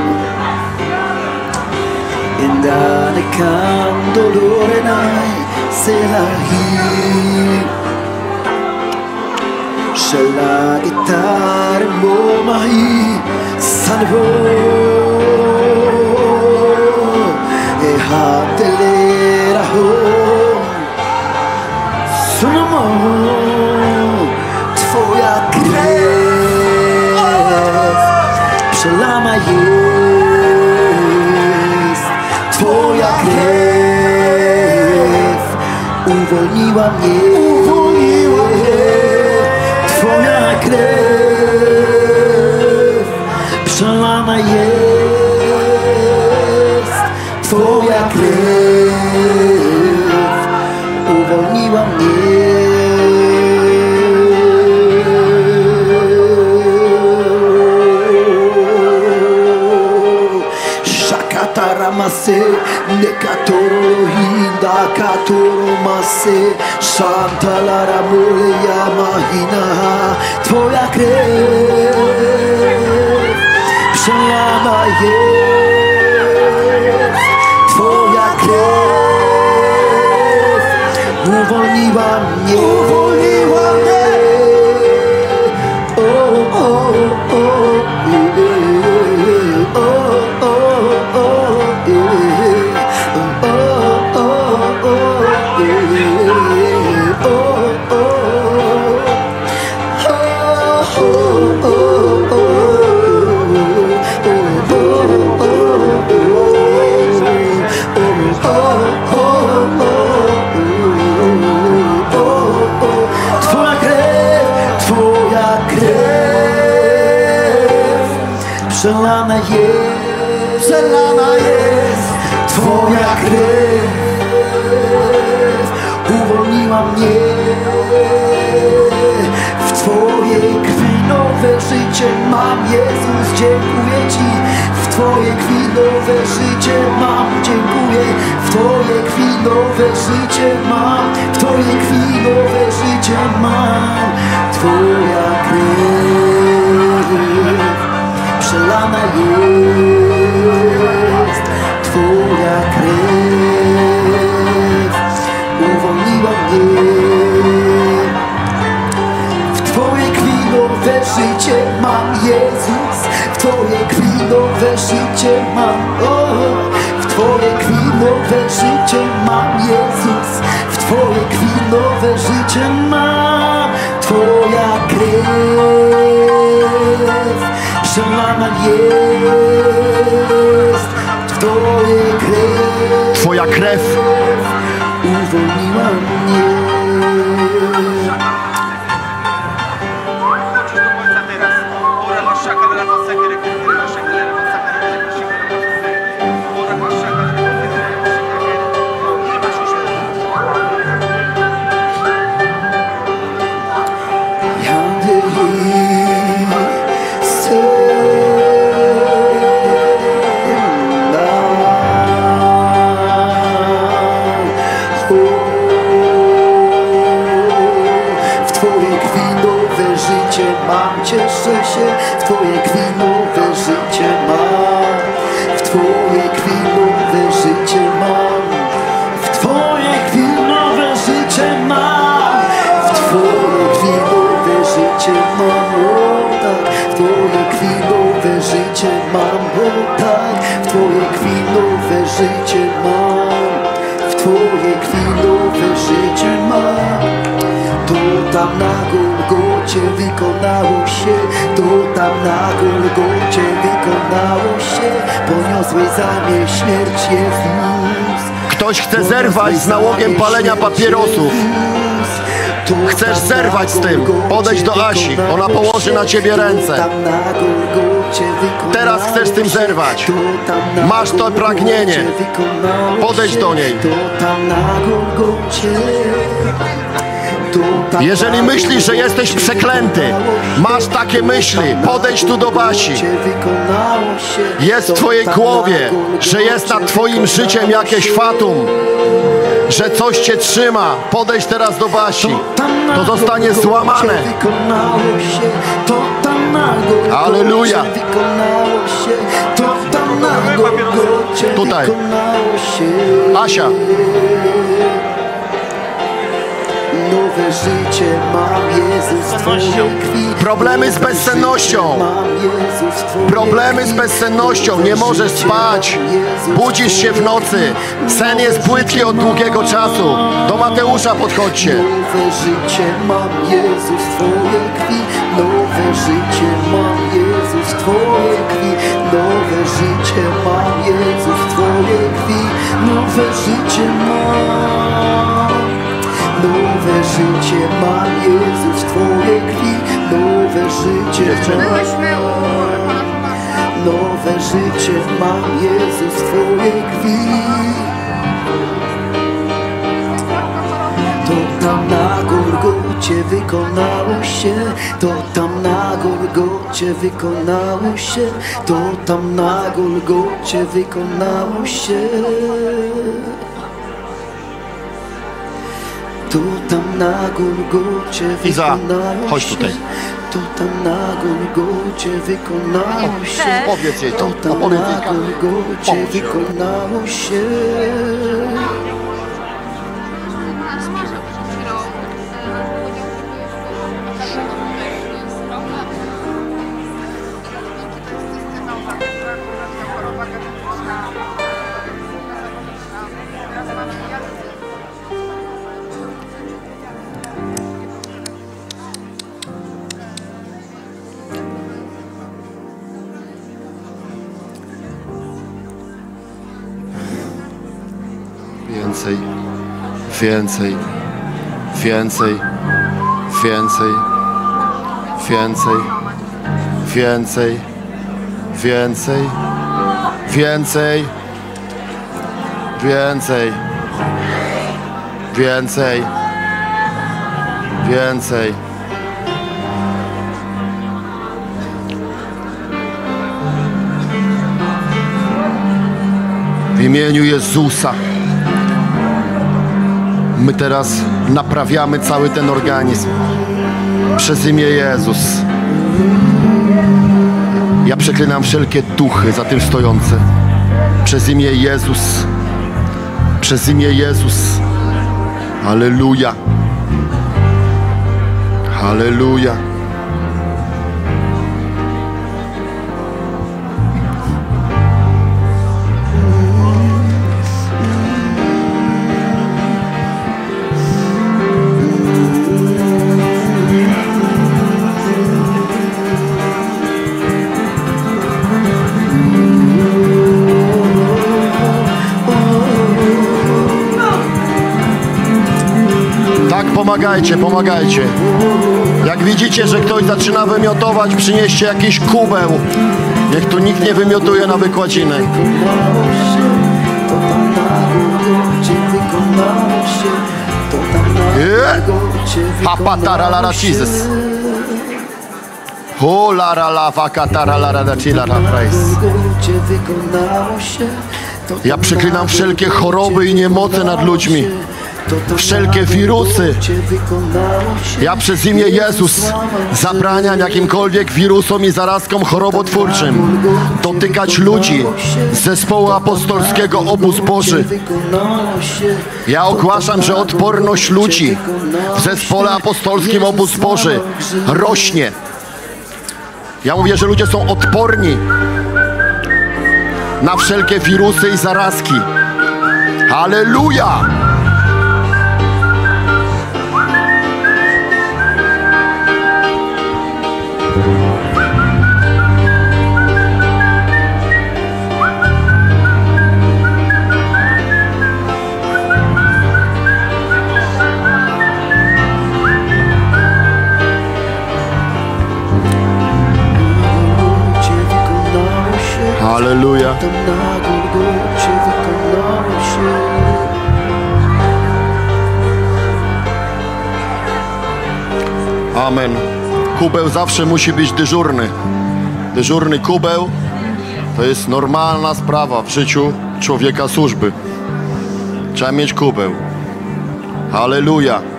lontane can dolore n'hai se larghi c'è la chitarra mo mai salvo e hatelera ho. Sono mo tvoja krev c'è la krew. Uwolniła mnie uwolniła mnie. Twoja krew. Przelana jest. Twoja krew. Uwolniła mnie. Shakatara mase nekatoro hinda katoro mase Shantalara mule yamahina Twoja krew przelana jest Twoja krew uwolniła mnie Przelana jest, przelana jest Twoja krew. Uwolniła mnie W Twojej krwi. Nowe życie mam Jezus, dziękuję Ci. W Twojej krwi nowe życie mam Dziękuję. W Twojej krwi nowe życie mam W Twojej krwi nowe życie mam. Twoja krew przelana jest Twoja krew. Uwolniła mnie. W Twojej krwi nowe życie mam Jezus. W Twojej krwi nowe życie mam o, W Twojej krwi nowe życie mam Jezus. W Twojej krwi nowe życie mam Twoja krew przelana jest palenia papierosów. Chcesz zerwać z tym. Podejdź do Asi. Ona położy na ciebie ręce. Teraz chcesz z tym zerwać. Masz to pragnienie. Podejdź do niej. Jeżeli myślisz, że jesteś przeklęty, masz takie myśli, podejdź tu do Basi. Jest w twojej głowie, że jest nad twoim życiem jakieś fatum, że coś cię trzyma. Podejdź teraz do Basi. To zostanie złamane. Aleluja. Tutaj. Asia. Nowe życie mam Jezus Problemy z bezsennością. Problemy z bezsennością. Nie możesz spać. Budzisz się w nocy. Sen jest płytki od długiego czasu. Do Mateusza podchodźcie. Nowe życie mam Jezus Twojej krwi Nowe życie mam Jezus Twojej krwi Nowe życie mam Jezus Twojej krwi Nowe życie mam Nowe życie mam Jezus w Twojej krwi. Nowe życie mam Nowe życie mam Jezus w Twojej krwi. To tam na Golgocie wykonało się. To tam na Golgocie wykonało się. To tam na Golgocie wykonało się tam na Golgocie Iza, wykonało chodź się tutaj. To tam na Golgocie wykonało się Opowiedz jej to. To tam na. Golgocie wykonało się więcej, więcej, więcej, więcej, więcej, Więcej. Więcej. Więcej. Więcej. Więcej. W imieniu Jezusa. My teraz naprawiamy cały ten organizm. Przez imię Jezus. Ja przeklinam wszelkie duchy za tym stojące. Przez imię Jezus. Przez imię Jezus. Halleluja. Halleluja. Pomagajcie, pomagajcie. Jak widzicie, że ktoś zaczyna wymiotować, przynieście jakiś kubeł. Niech tu nikt nie wymiotuje na wykładziny. Yeah. Hapatara lara Jesus. Ho lara la fakatara lara da chila la praise. Ja przeklinam wszelkie choroby i niemoce nad ludźmi. Wszelkie wirusy. Ja przez imię Jezus zabraniam jakimkolwiek wirusom i zarazkom chorobotwórczym dotykać ludzi z zespołu apostolskiego Obóz Boży. Ja ogłaszam, że odporność ludzi w zespole apostolskim Obóz Boży rośnie. Ja mówię, że ludzie są odporni na wszelkie wirusy i zarazki. Halleluja. Amen. Kubeł zawsze musi być dyżurny. Dyżurny kubeł to jest normalna sprawa w życiu człowieka służby. Trzeba mieć kubeł. Halleluja.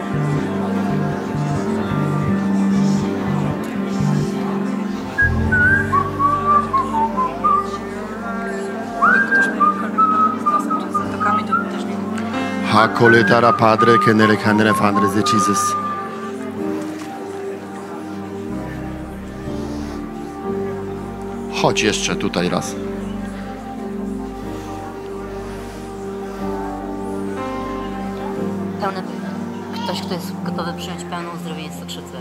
Hakoletara Padre, Kenere Kanere Fandre de Jesus. Chodź jeszcze tutaj raz. Pełny, ktoś, kto jest gotowy przyjąć pełne uzdrowienie z cukrzycy.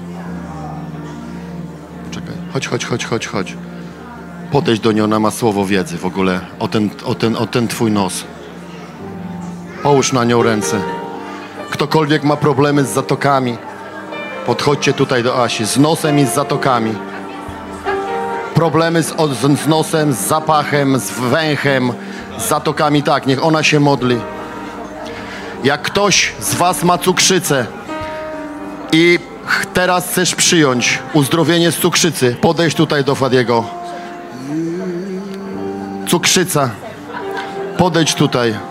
Czekaj. Chodź, chodź, chodź, chodź, chodź. Podejdź do niej, ona ma słowo wiedzy w ogóle o ten, o ten, o ten twój nos. Połóż na nią ręce. Ktokolwiek ma problemy z zatokami, podchodźcie tutaj do Asi. Z nosem i z zatokami. Problemy z, z, nosem, z zapachem, z węchem, z zatokami, tak, niech ona się modli. Jak ktoś z Was ma cukrzycę i teraz chcesz przyjąć uzdrowienie z cukrzycy, podejdź tutaj do Fadiego. Cukrzyca. Podejdź tutaj.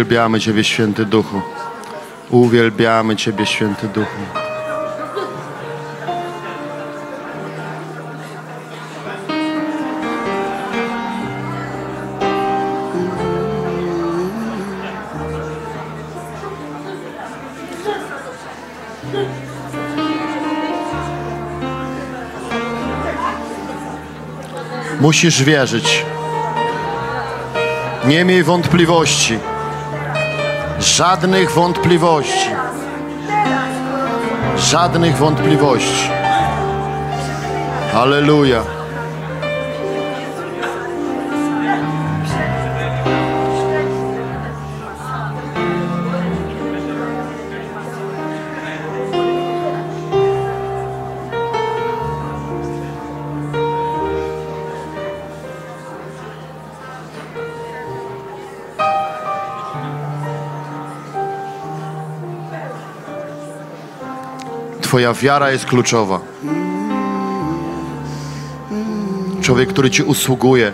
Uwielbiamy Ciebie, Święty Duchu. Uwielbiamy Ciebie, Święty Duchu. Musisz wierzyć. Nie miej wątpliwości. Żadnych wątpliwości. Żadnych wątpliwości. Halleluja. Twoja wiara jest kluczowa. Człowiek, który Ci usługuje,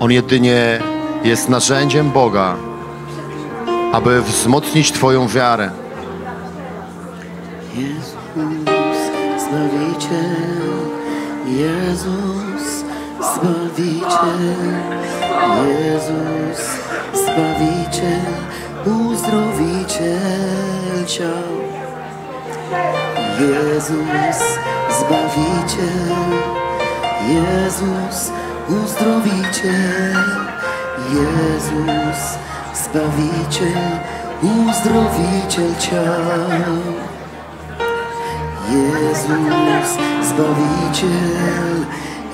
on jedynie jest narzędziem Boga, aby wzmocnić Twoją wiarę. Jezus, Zbawiciel, Jezus, Zbawiciel, Jezus, Zbawiciel, Uzdrowiciel Jezus, Zbawiciel, Jezus, Uzdrowiciel, Jezus, Zbawiciel, Uzdrowiciel ciał. Jezus, Zbawiciel,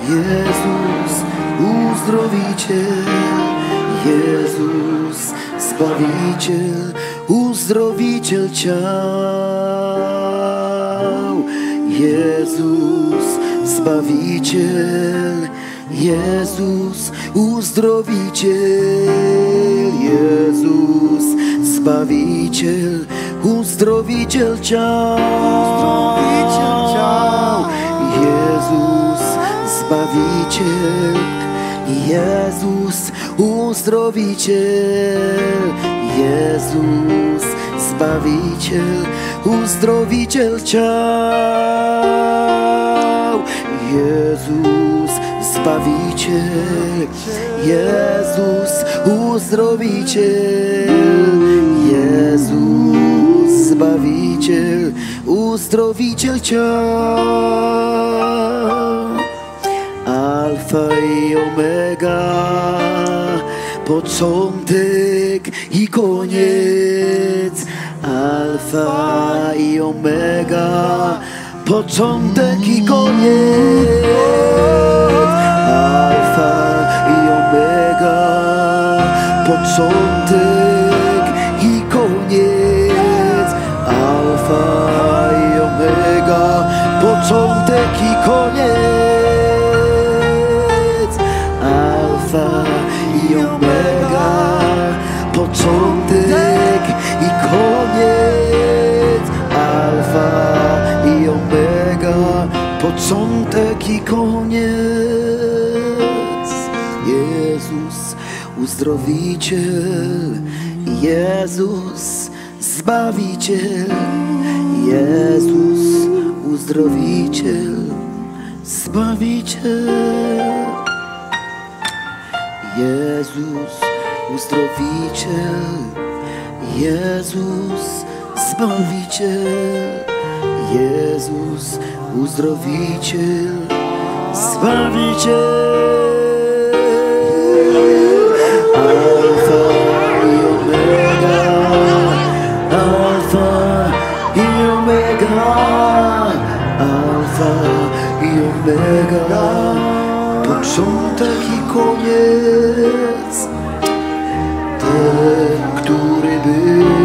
Jezus, Uzdrowiciel, Jezus, Zbawiciel, Uzdrowiciel ciał. Jezus, Zbawiciel, Jezus, Uzdrowiciel, Jezus, Zbawiciel, Uzdrowiciel ciał. Jezus, Zbawiciel, Jezus, Uzdrowiciel, Jezus, Zbawiciel, Uzdrowiciel ciał. Jezus, Zbawiciel, Jezus, Uzdrowiciel, Jezus, Zbawiciel, Uzdrowiciel ciał. Alfa i Omega, początek koniec. Alfa i Omega, początek i koniec. Alfa i Omega, początek początek i koniec. Jezus, uzdrowiciel, Jezus, zbawiciel, Jezus, uzdrowiciel, zbawiciel. Jezus, uzdrowiciel, Jezus, zbawiciel, Jezus, uzdrowiciel, zbawiciel. Alfa i Omega, Alfa i Omega, Alfa i Omega, początek i koniec. Ten, który był,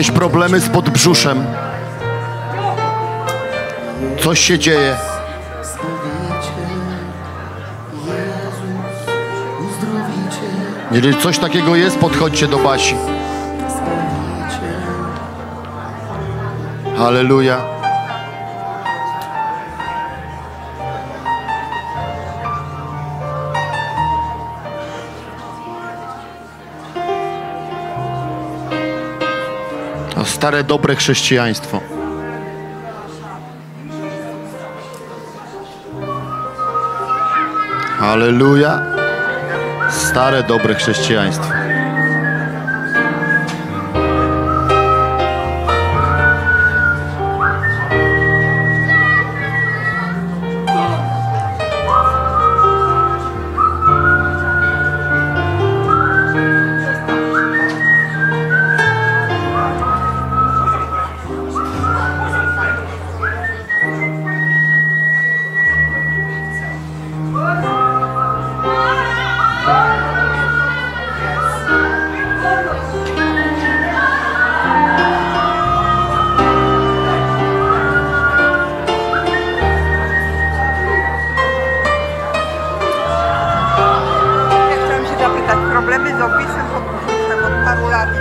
Jakieś problemy z podbrzuszem. Coś się dzieje. Jeżeli coś takiego jest, podchodźcie do Basi. Halleluja. Stare, dobre chrześcijaństwo. Halleluja. Stare, dobre chrześcijaństwo.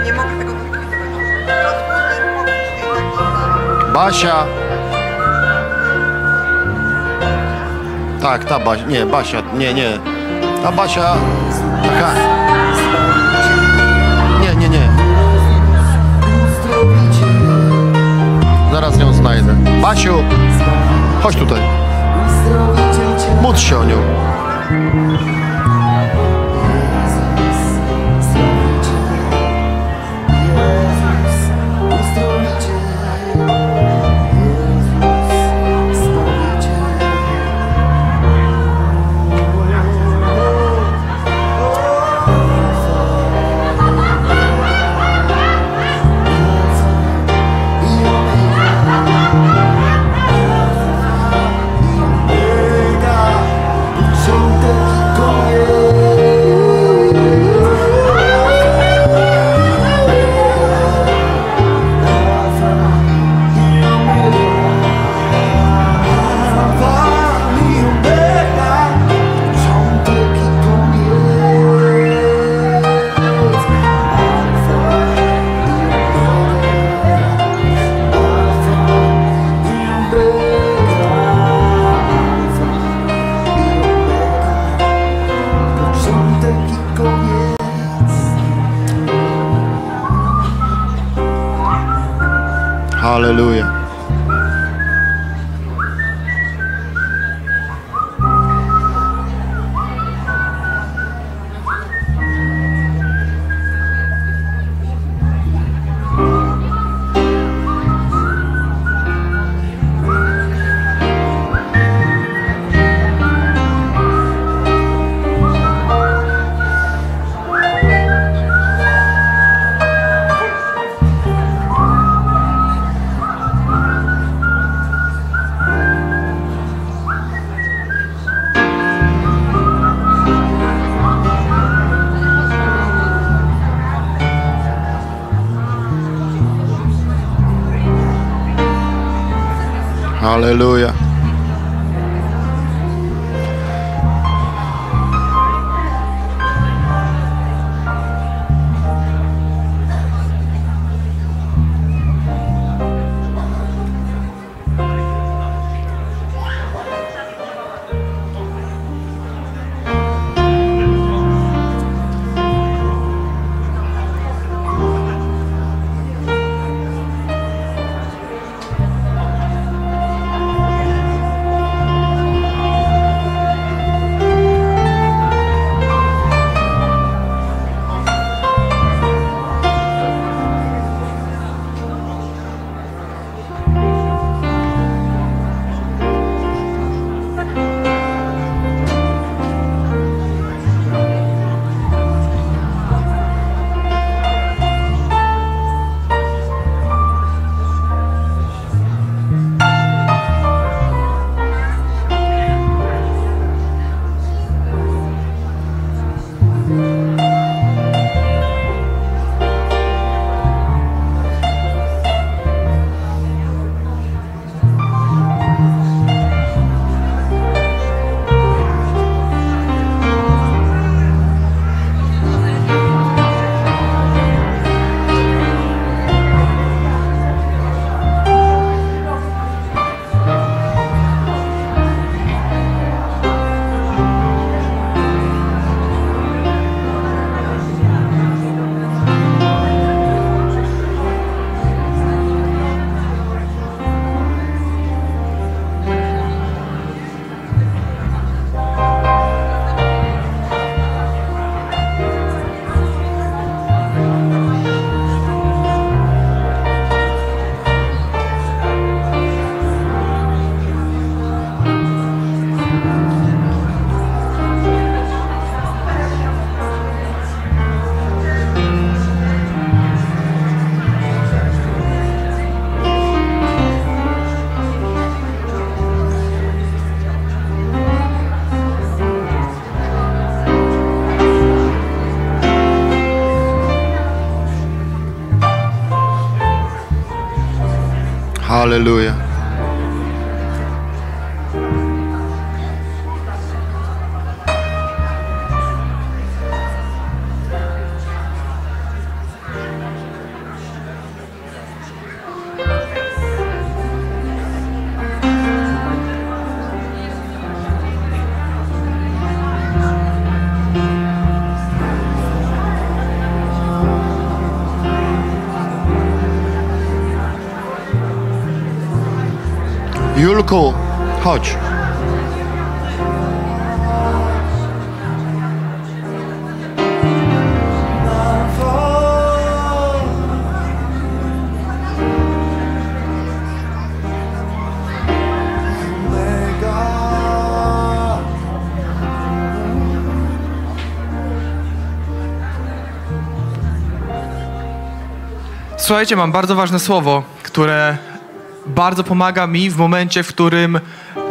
Nie mogę tego. Basia. Tak, ta Basia. Nie, Basia. Nie, nie. Ta Basia. Taka. Nie, nie, nie. Zaraz ją znajdę. Basiu, chodź tutaj. Módl się o nią. Halleluja. Słuchajcie, mam bardzo ważne słowo, które bardzo pomaga mi w momencie, w którym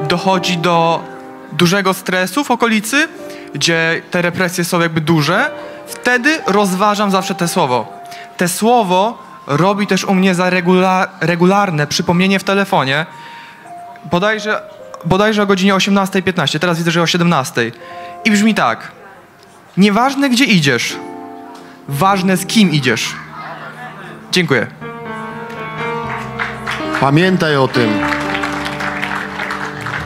dochodzi do dużego stresu w okolicy, gdzie te represje są jakby duże. Wtedy rozważam zawsze te słowo. Te słowo robi też u mnie za regula- regularne przypomnienie w telefonie. Bodajże, bodajże o godzinie 18.15, teraz widzę, że o 17.00. I brzmi tak. Nieważne gdzie idziesz, ważne z kim idziesz. Dziękuję. Pamiętaj o tym.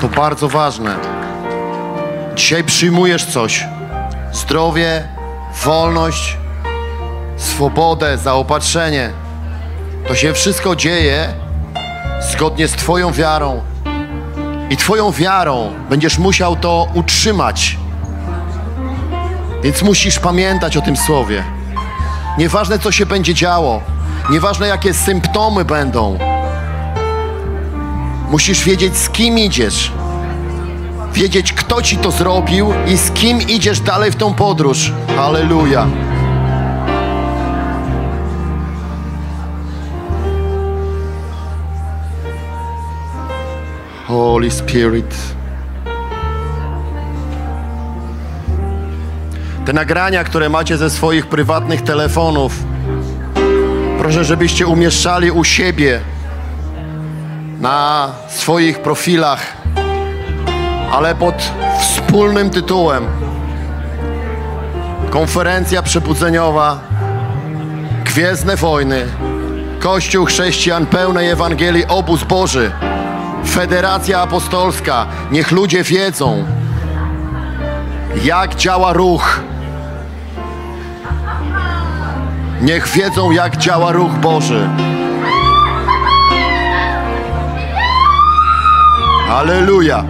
To bardzo ważne. Dzisiaj przyjmujesz coś. Zdrowie, wolność, swobodę, zaopatrzenie. To się wszystko dzieje zgodnie z Twoją wiarą. I Twoją wiarą będziesz musiał to utrzymać. Więc musisz pamiętać o tym słowie. Nieważne, co się będzie działo, nieważne, jakie symptomy będą, musisz wiedzieć, z kim idziesz. Wiedzieć, kto ci to zrobił i z kim idziesz dalej w tą podróż. Halleluja. Holy Spirit. Te nagrania, które macie ze swoich prywatnych telefonów, proszę, żebyście umieszczali u siebie na swoich profilach, ale pod wspólnym tytułem. Konferencja Przebudzeniowa Gwiezdne Wojny Kościół Chrześcijan pełnej Ewangelii Obóz Boży Federacja Apostolska. Niech ludzie wiedzą jak działa ruch Niech wiedzą jak działa ruch Boży Aleluja.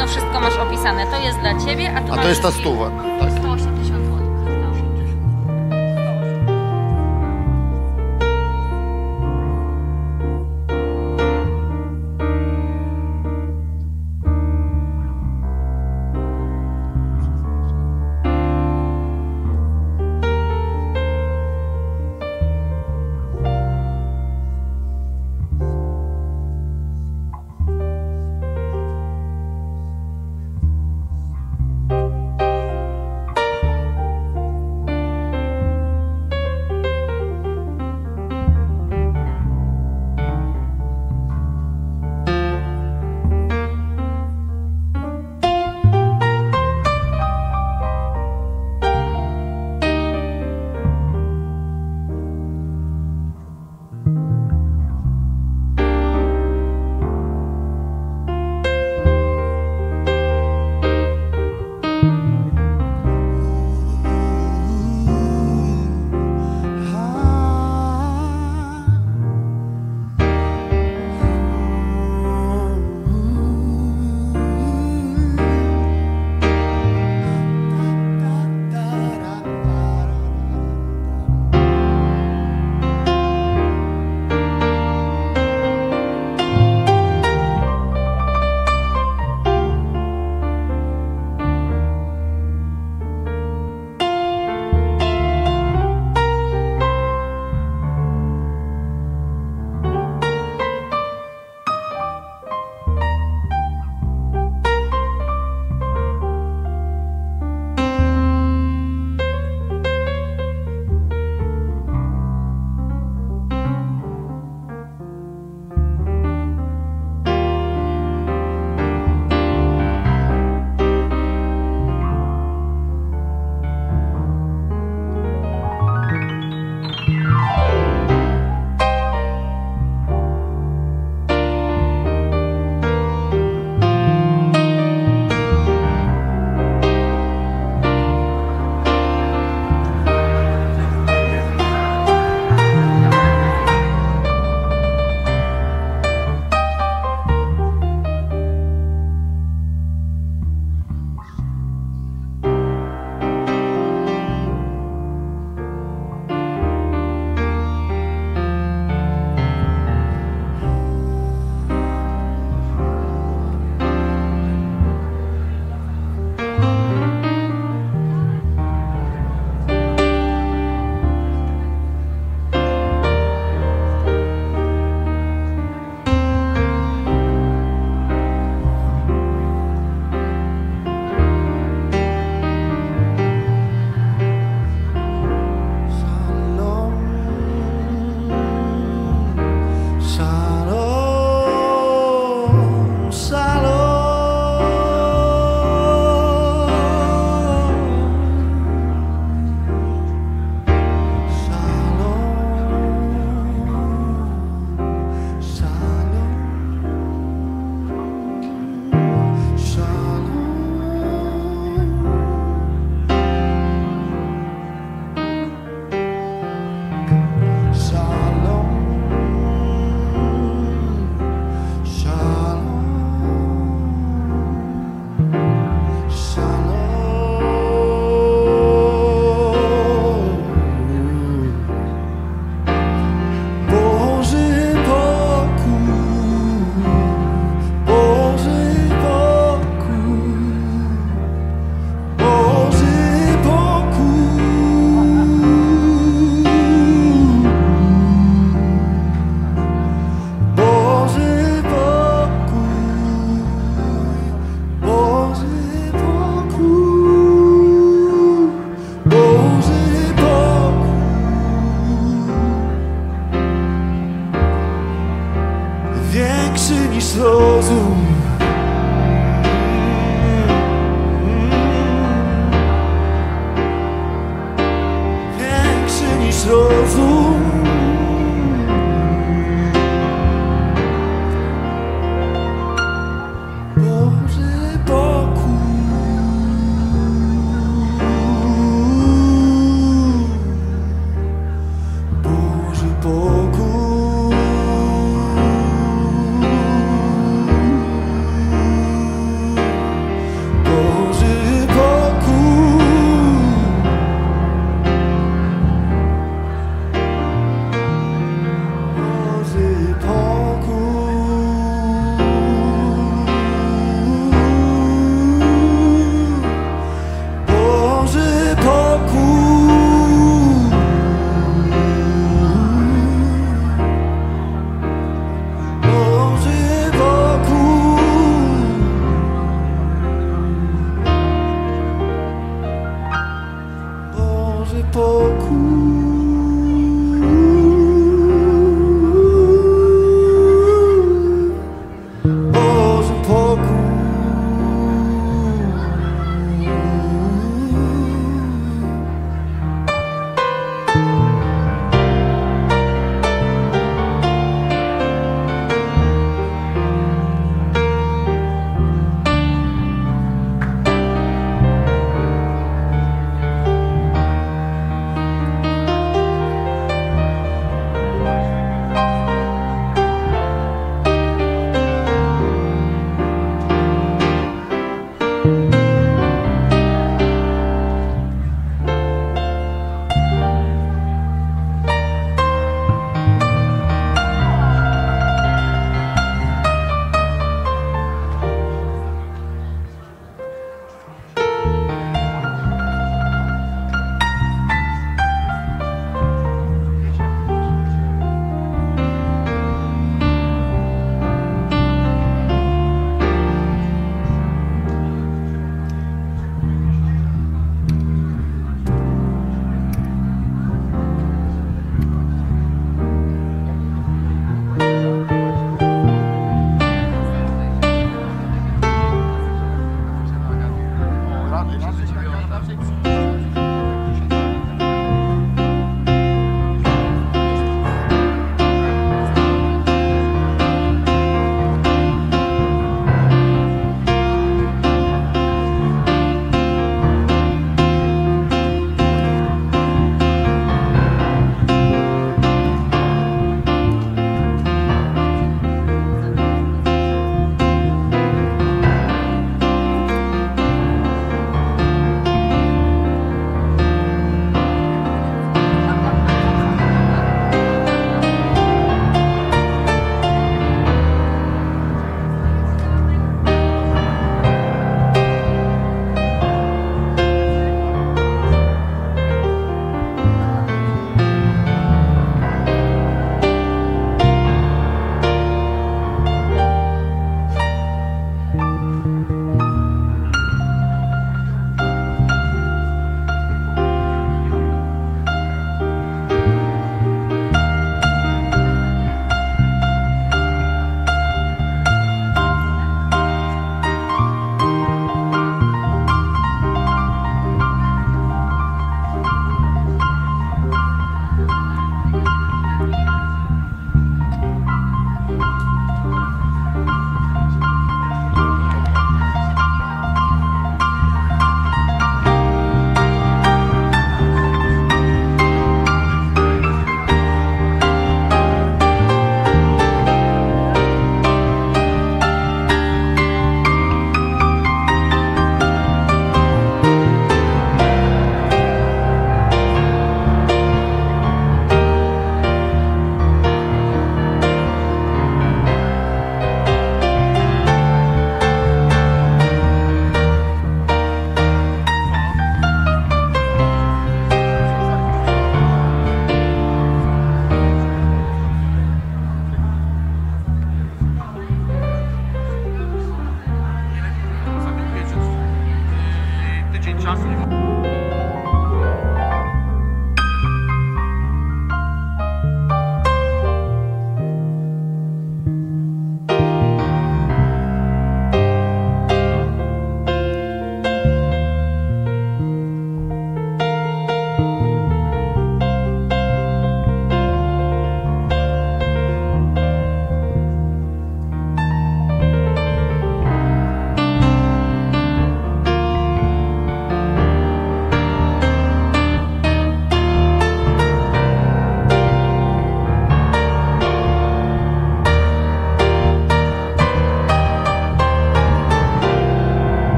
Porówno, wszystko masz opisane. To jest dla ciebie, a tu a masz to jest ta stuwa. Tak.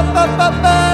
ba ba ba ba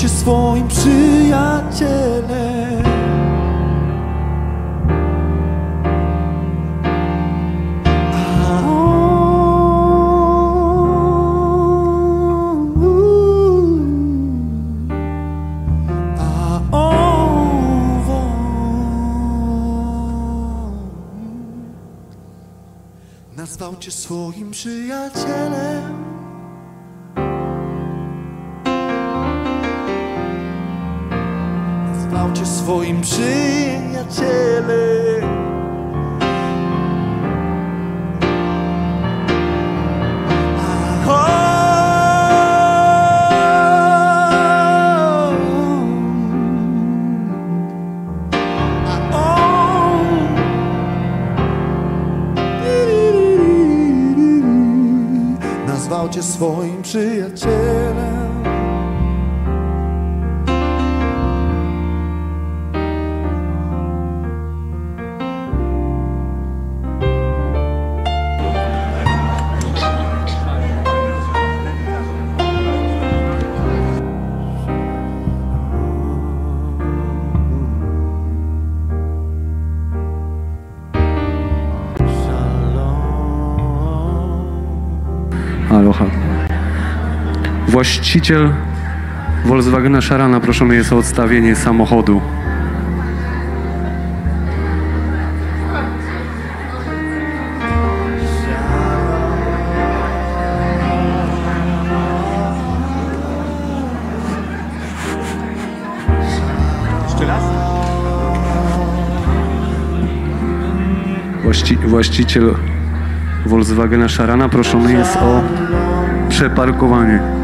cię swoim przyjacielem. Nazwał cię swoim przyjacielem. Cię swoim przyjacielem. Cię swoim przyjacielem. Właściciel Volkswagena Szarana proszony jest o odstawienie samochodu. Właści właściciel Volkswagena Szarana proszony jest o przeparkowanie.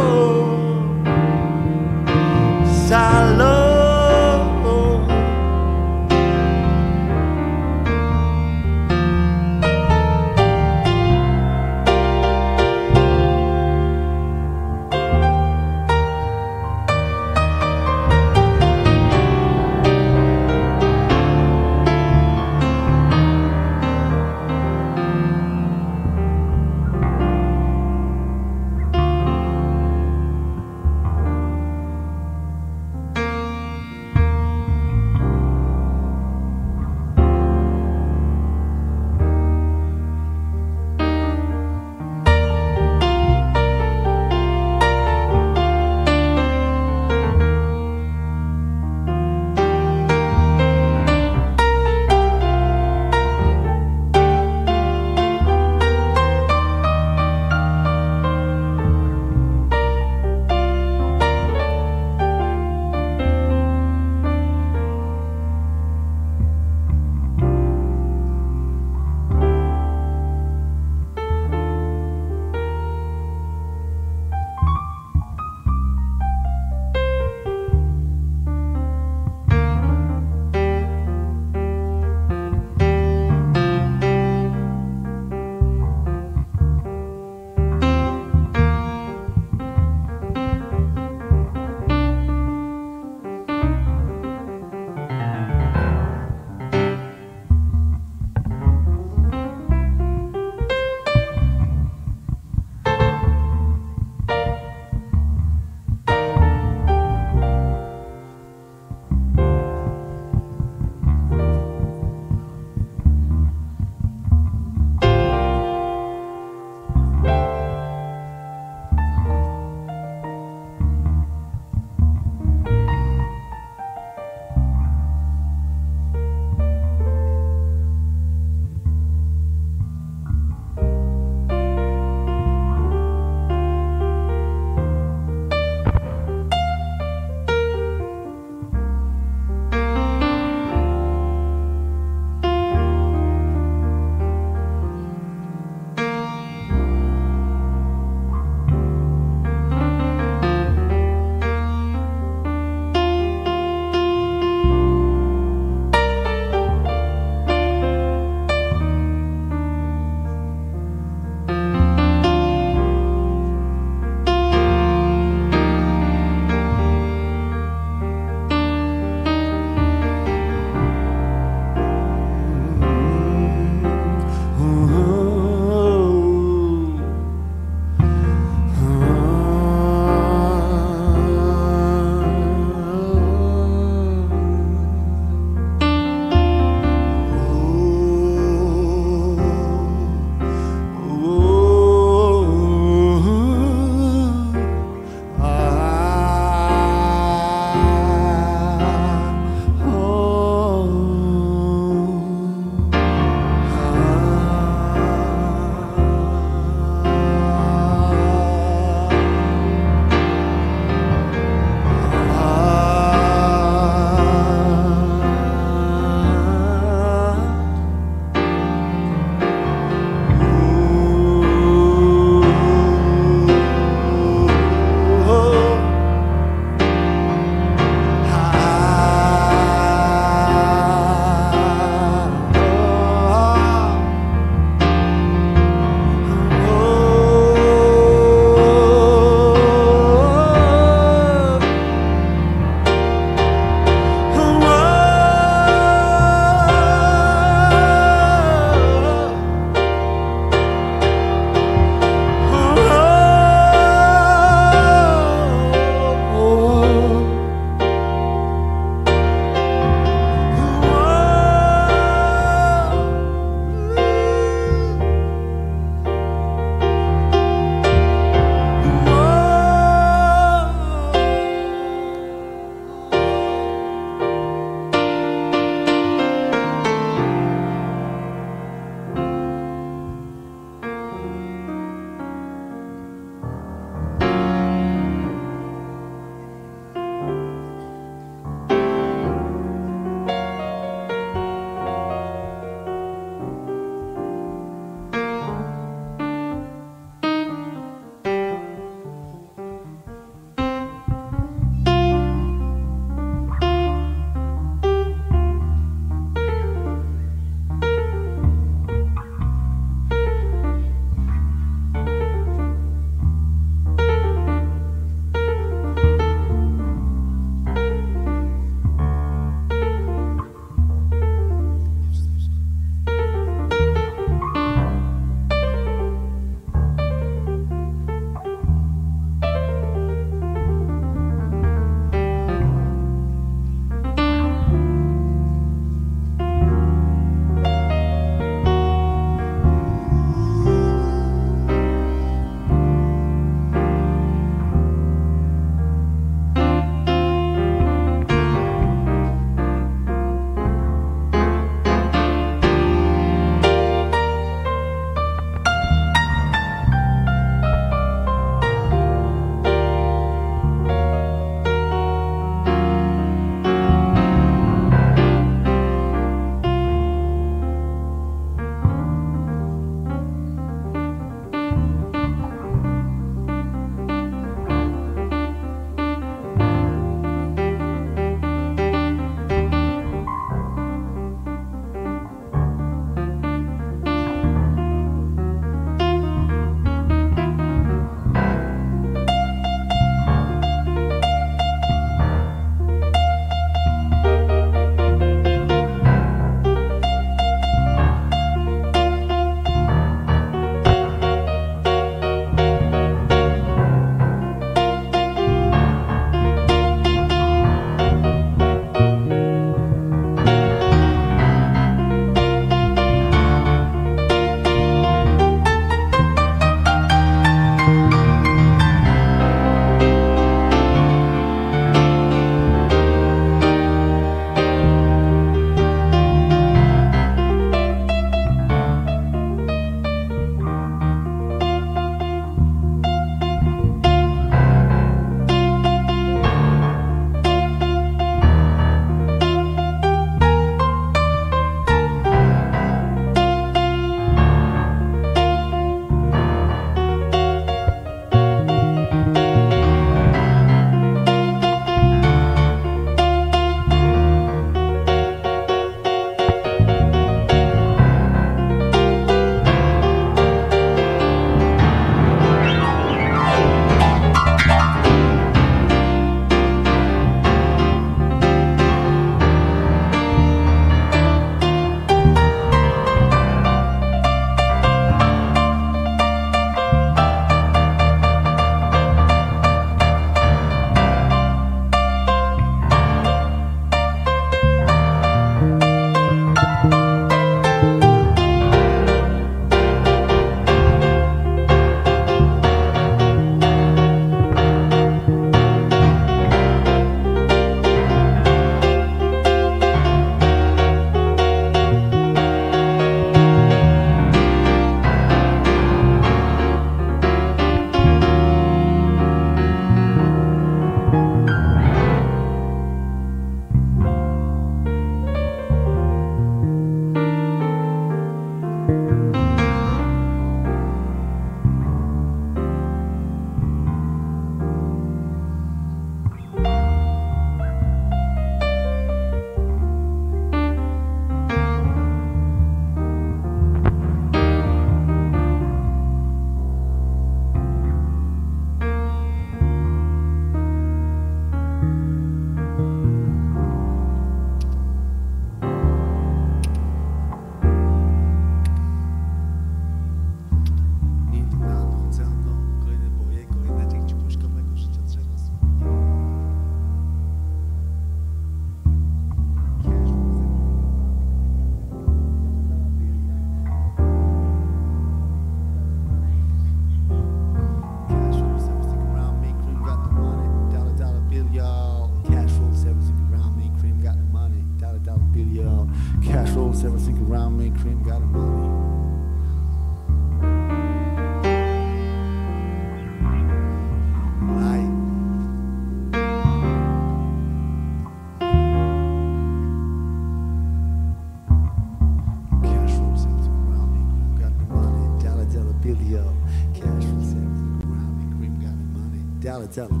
zaten.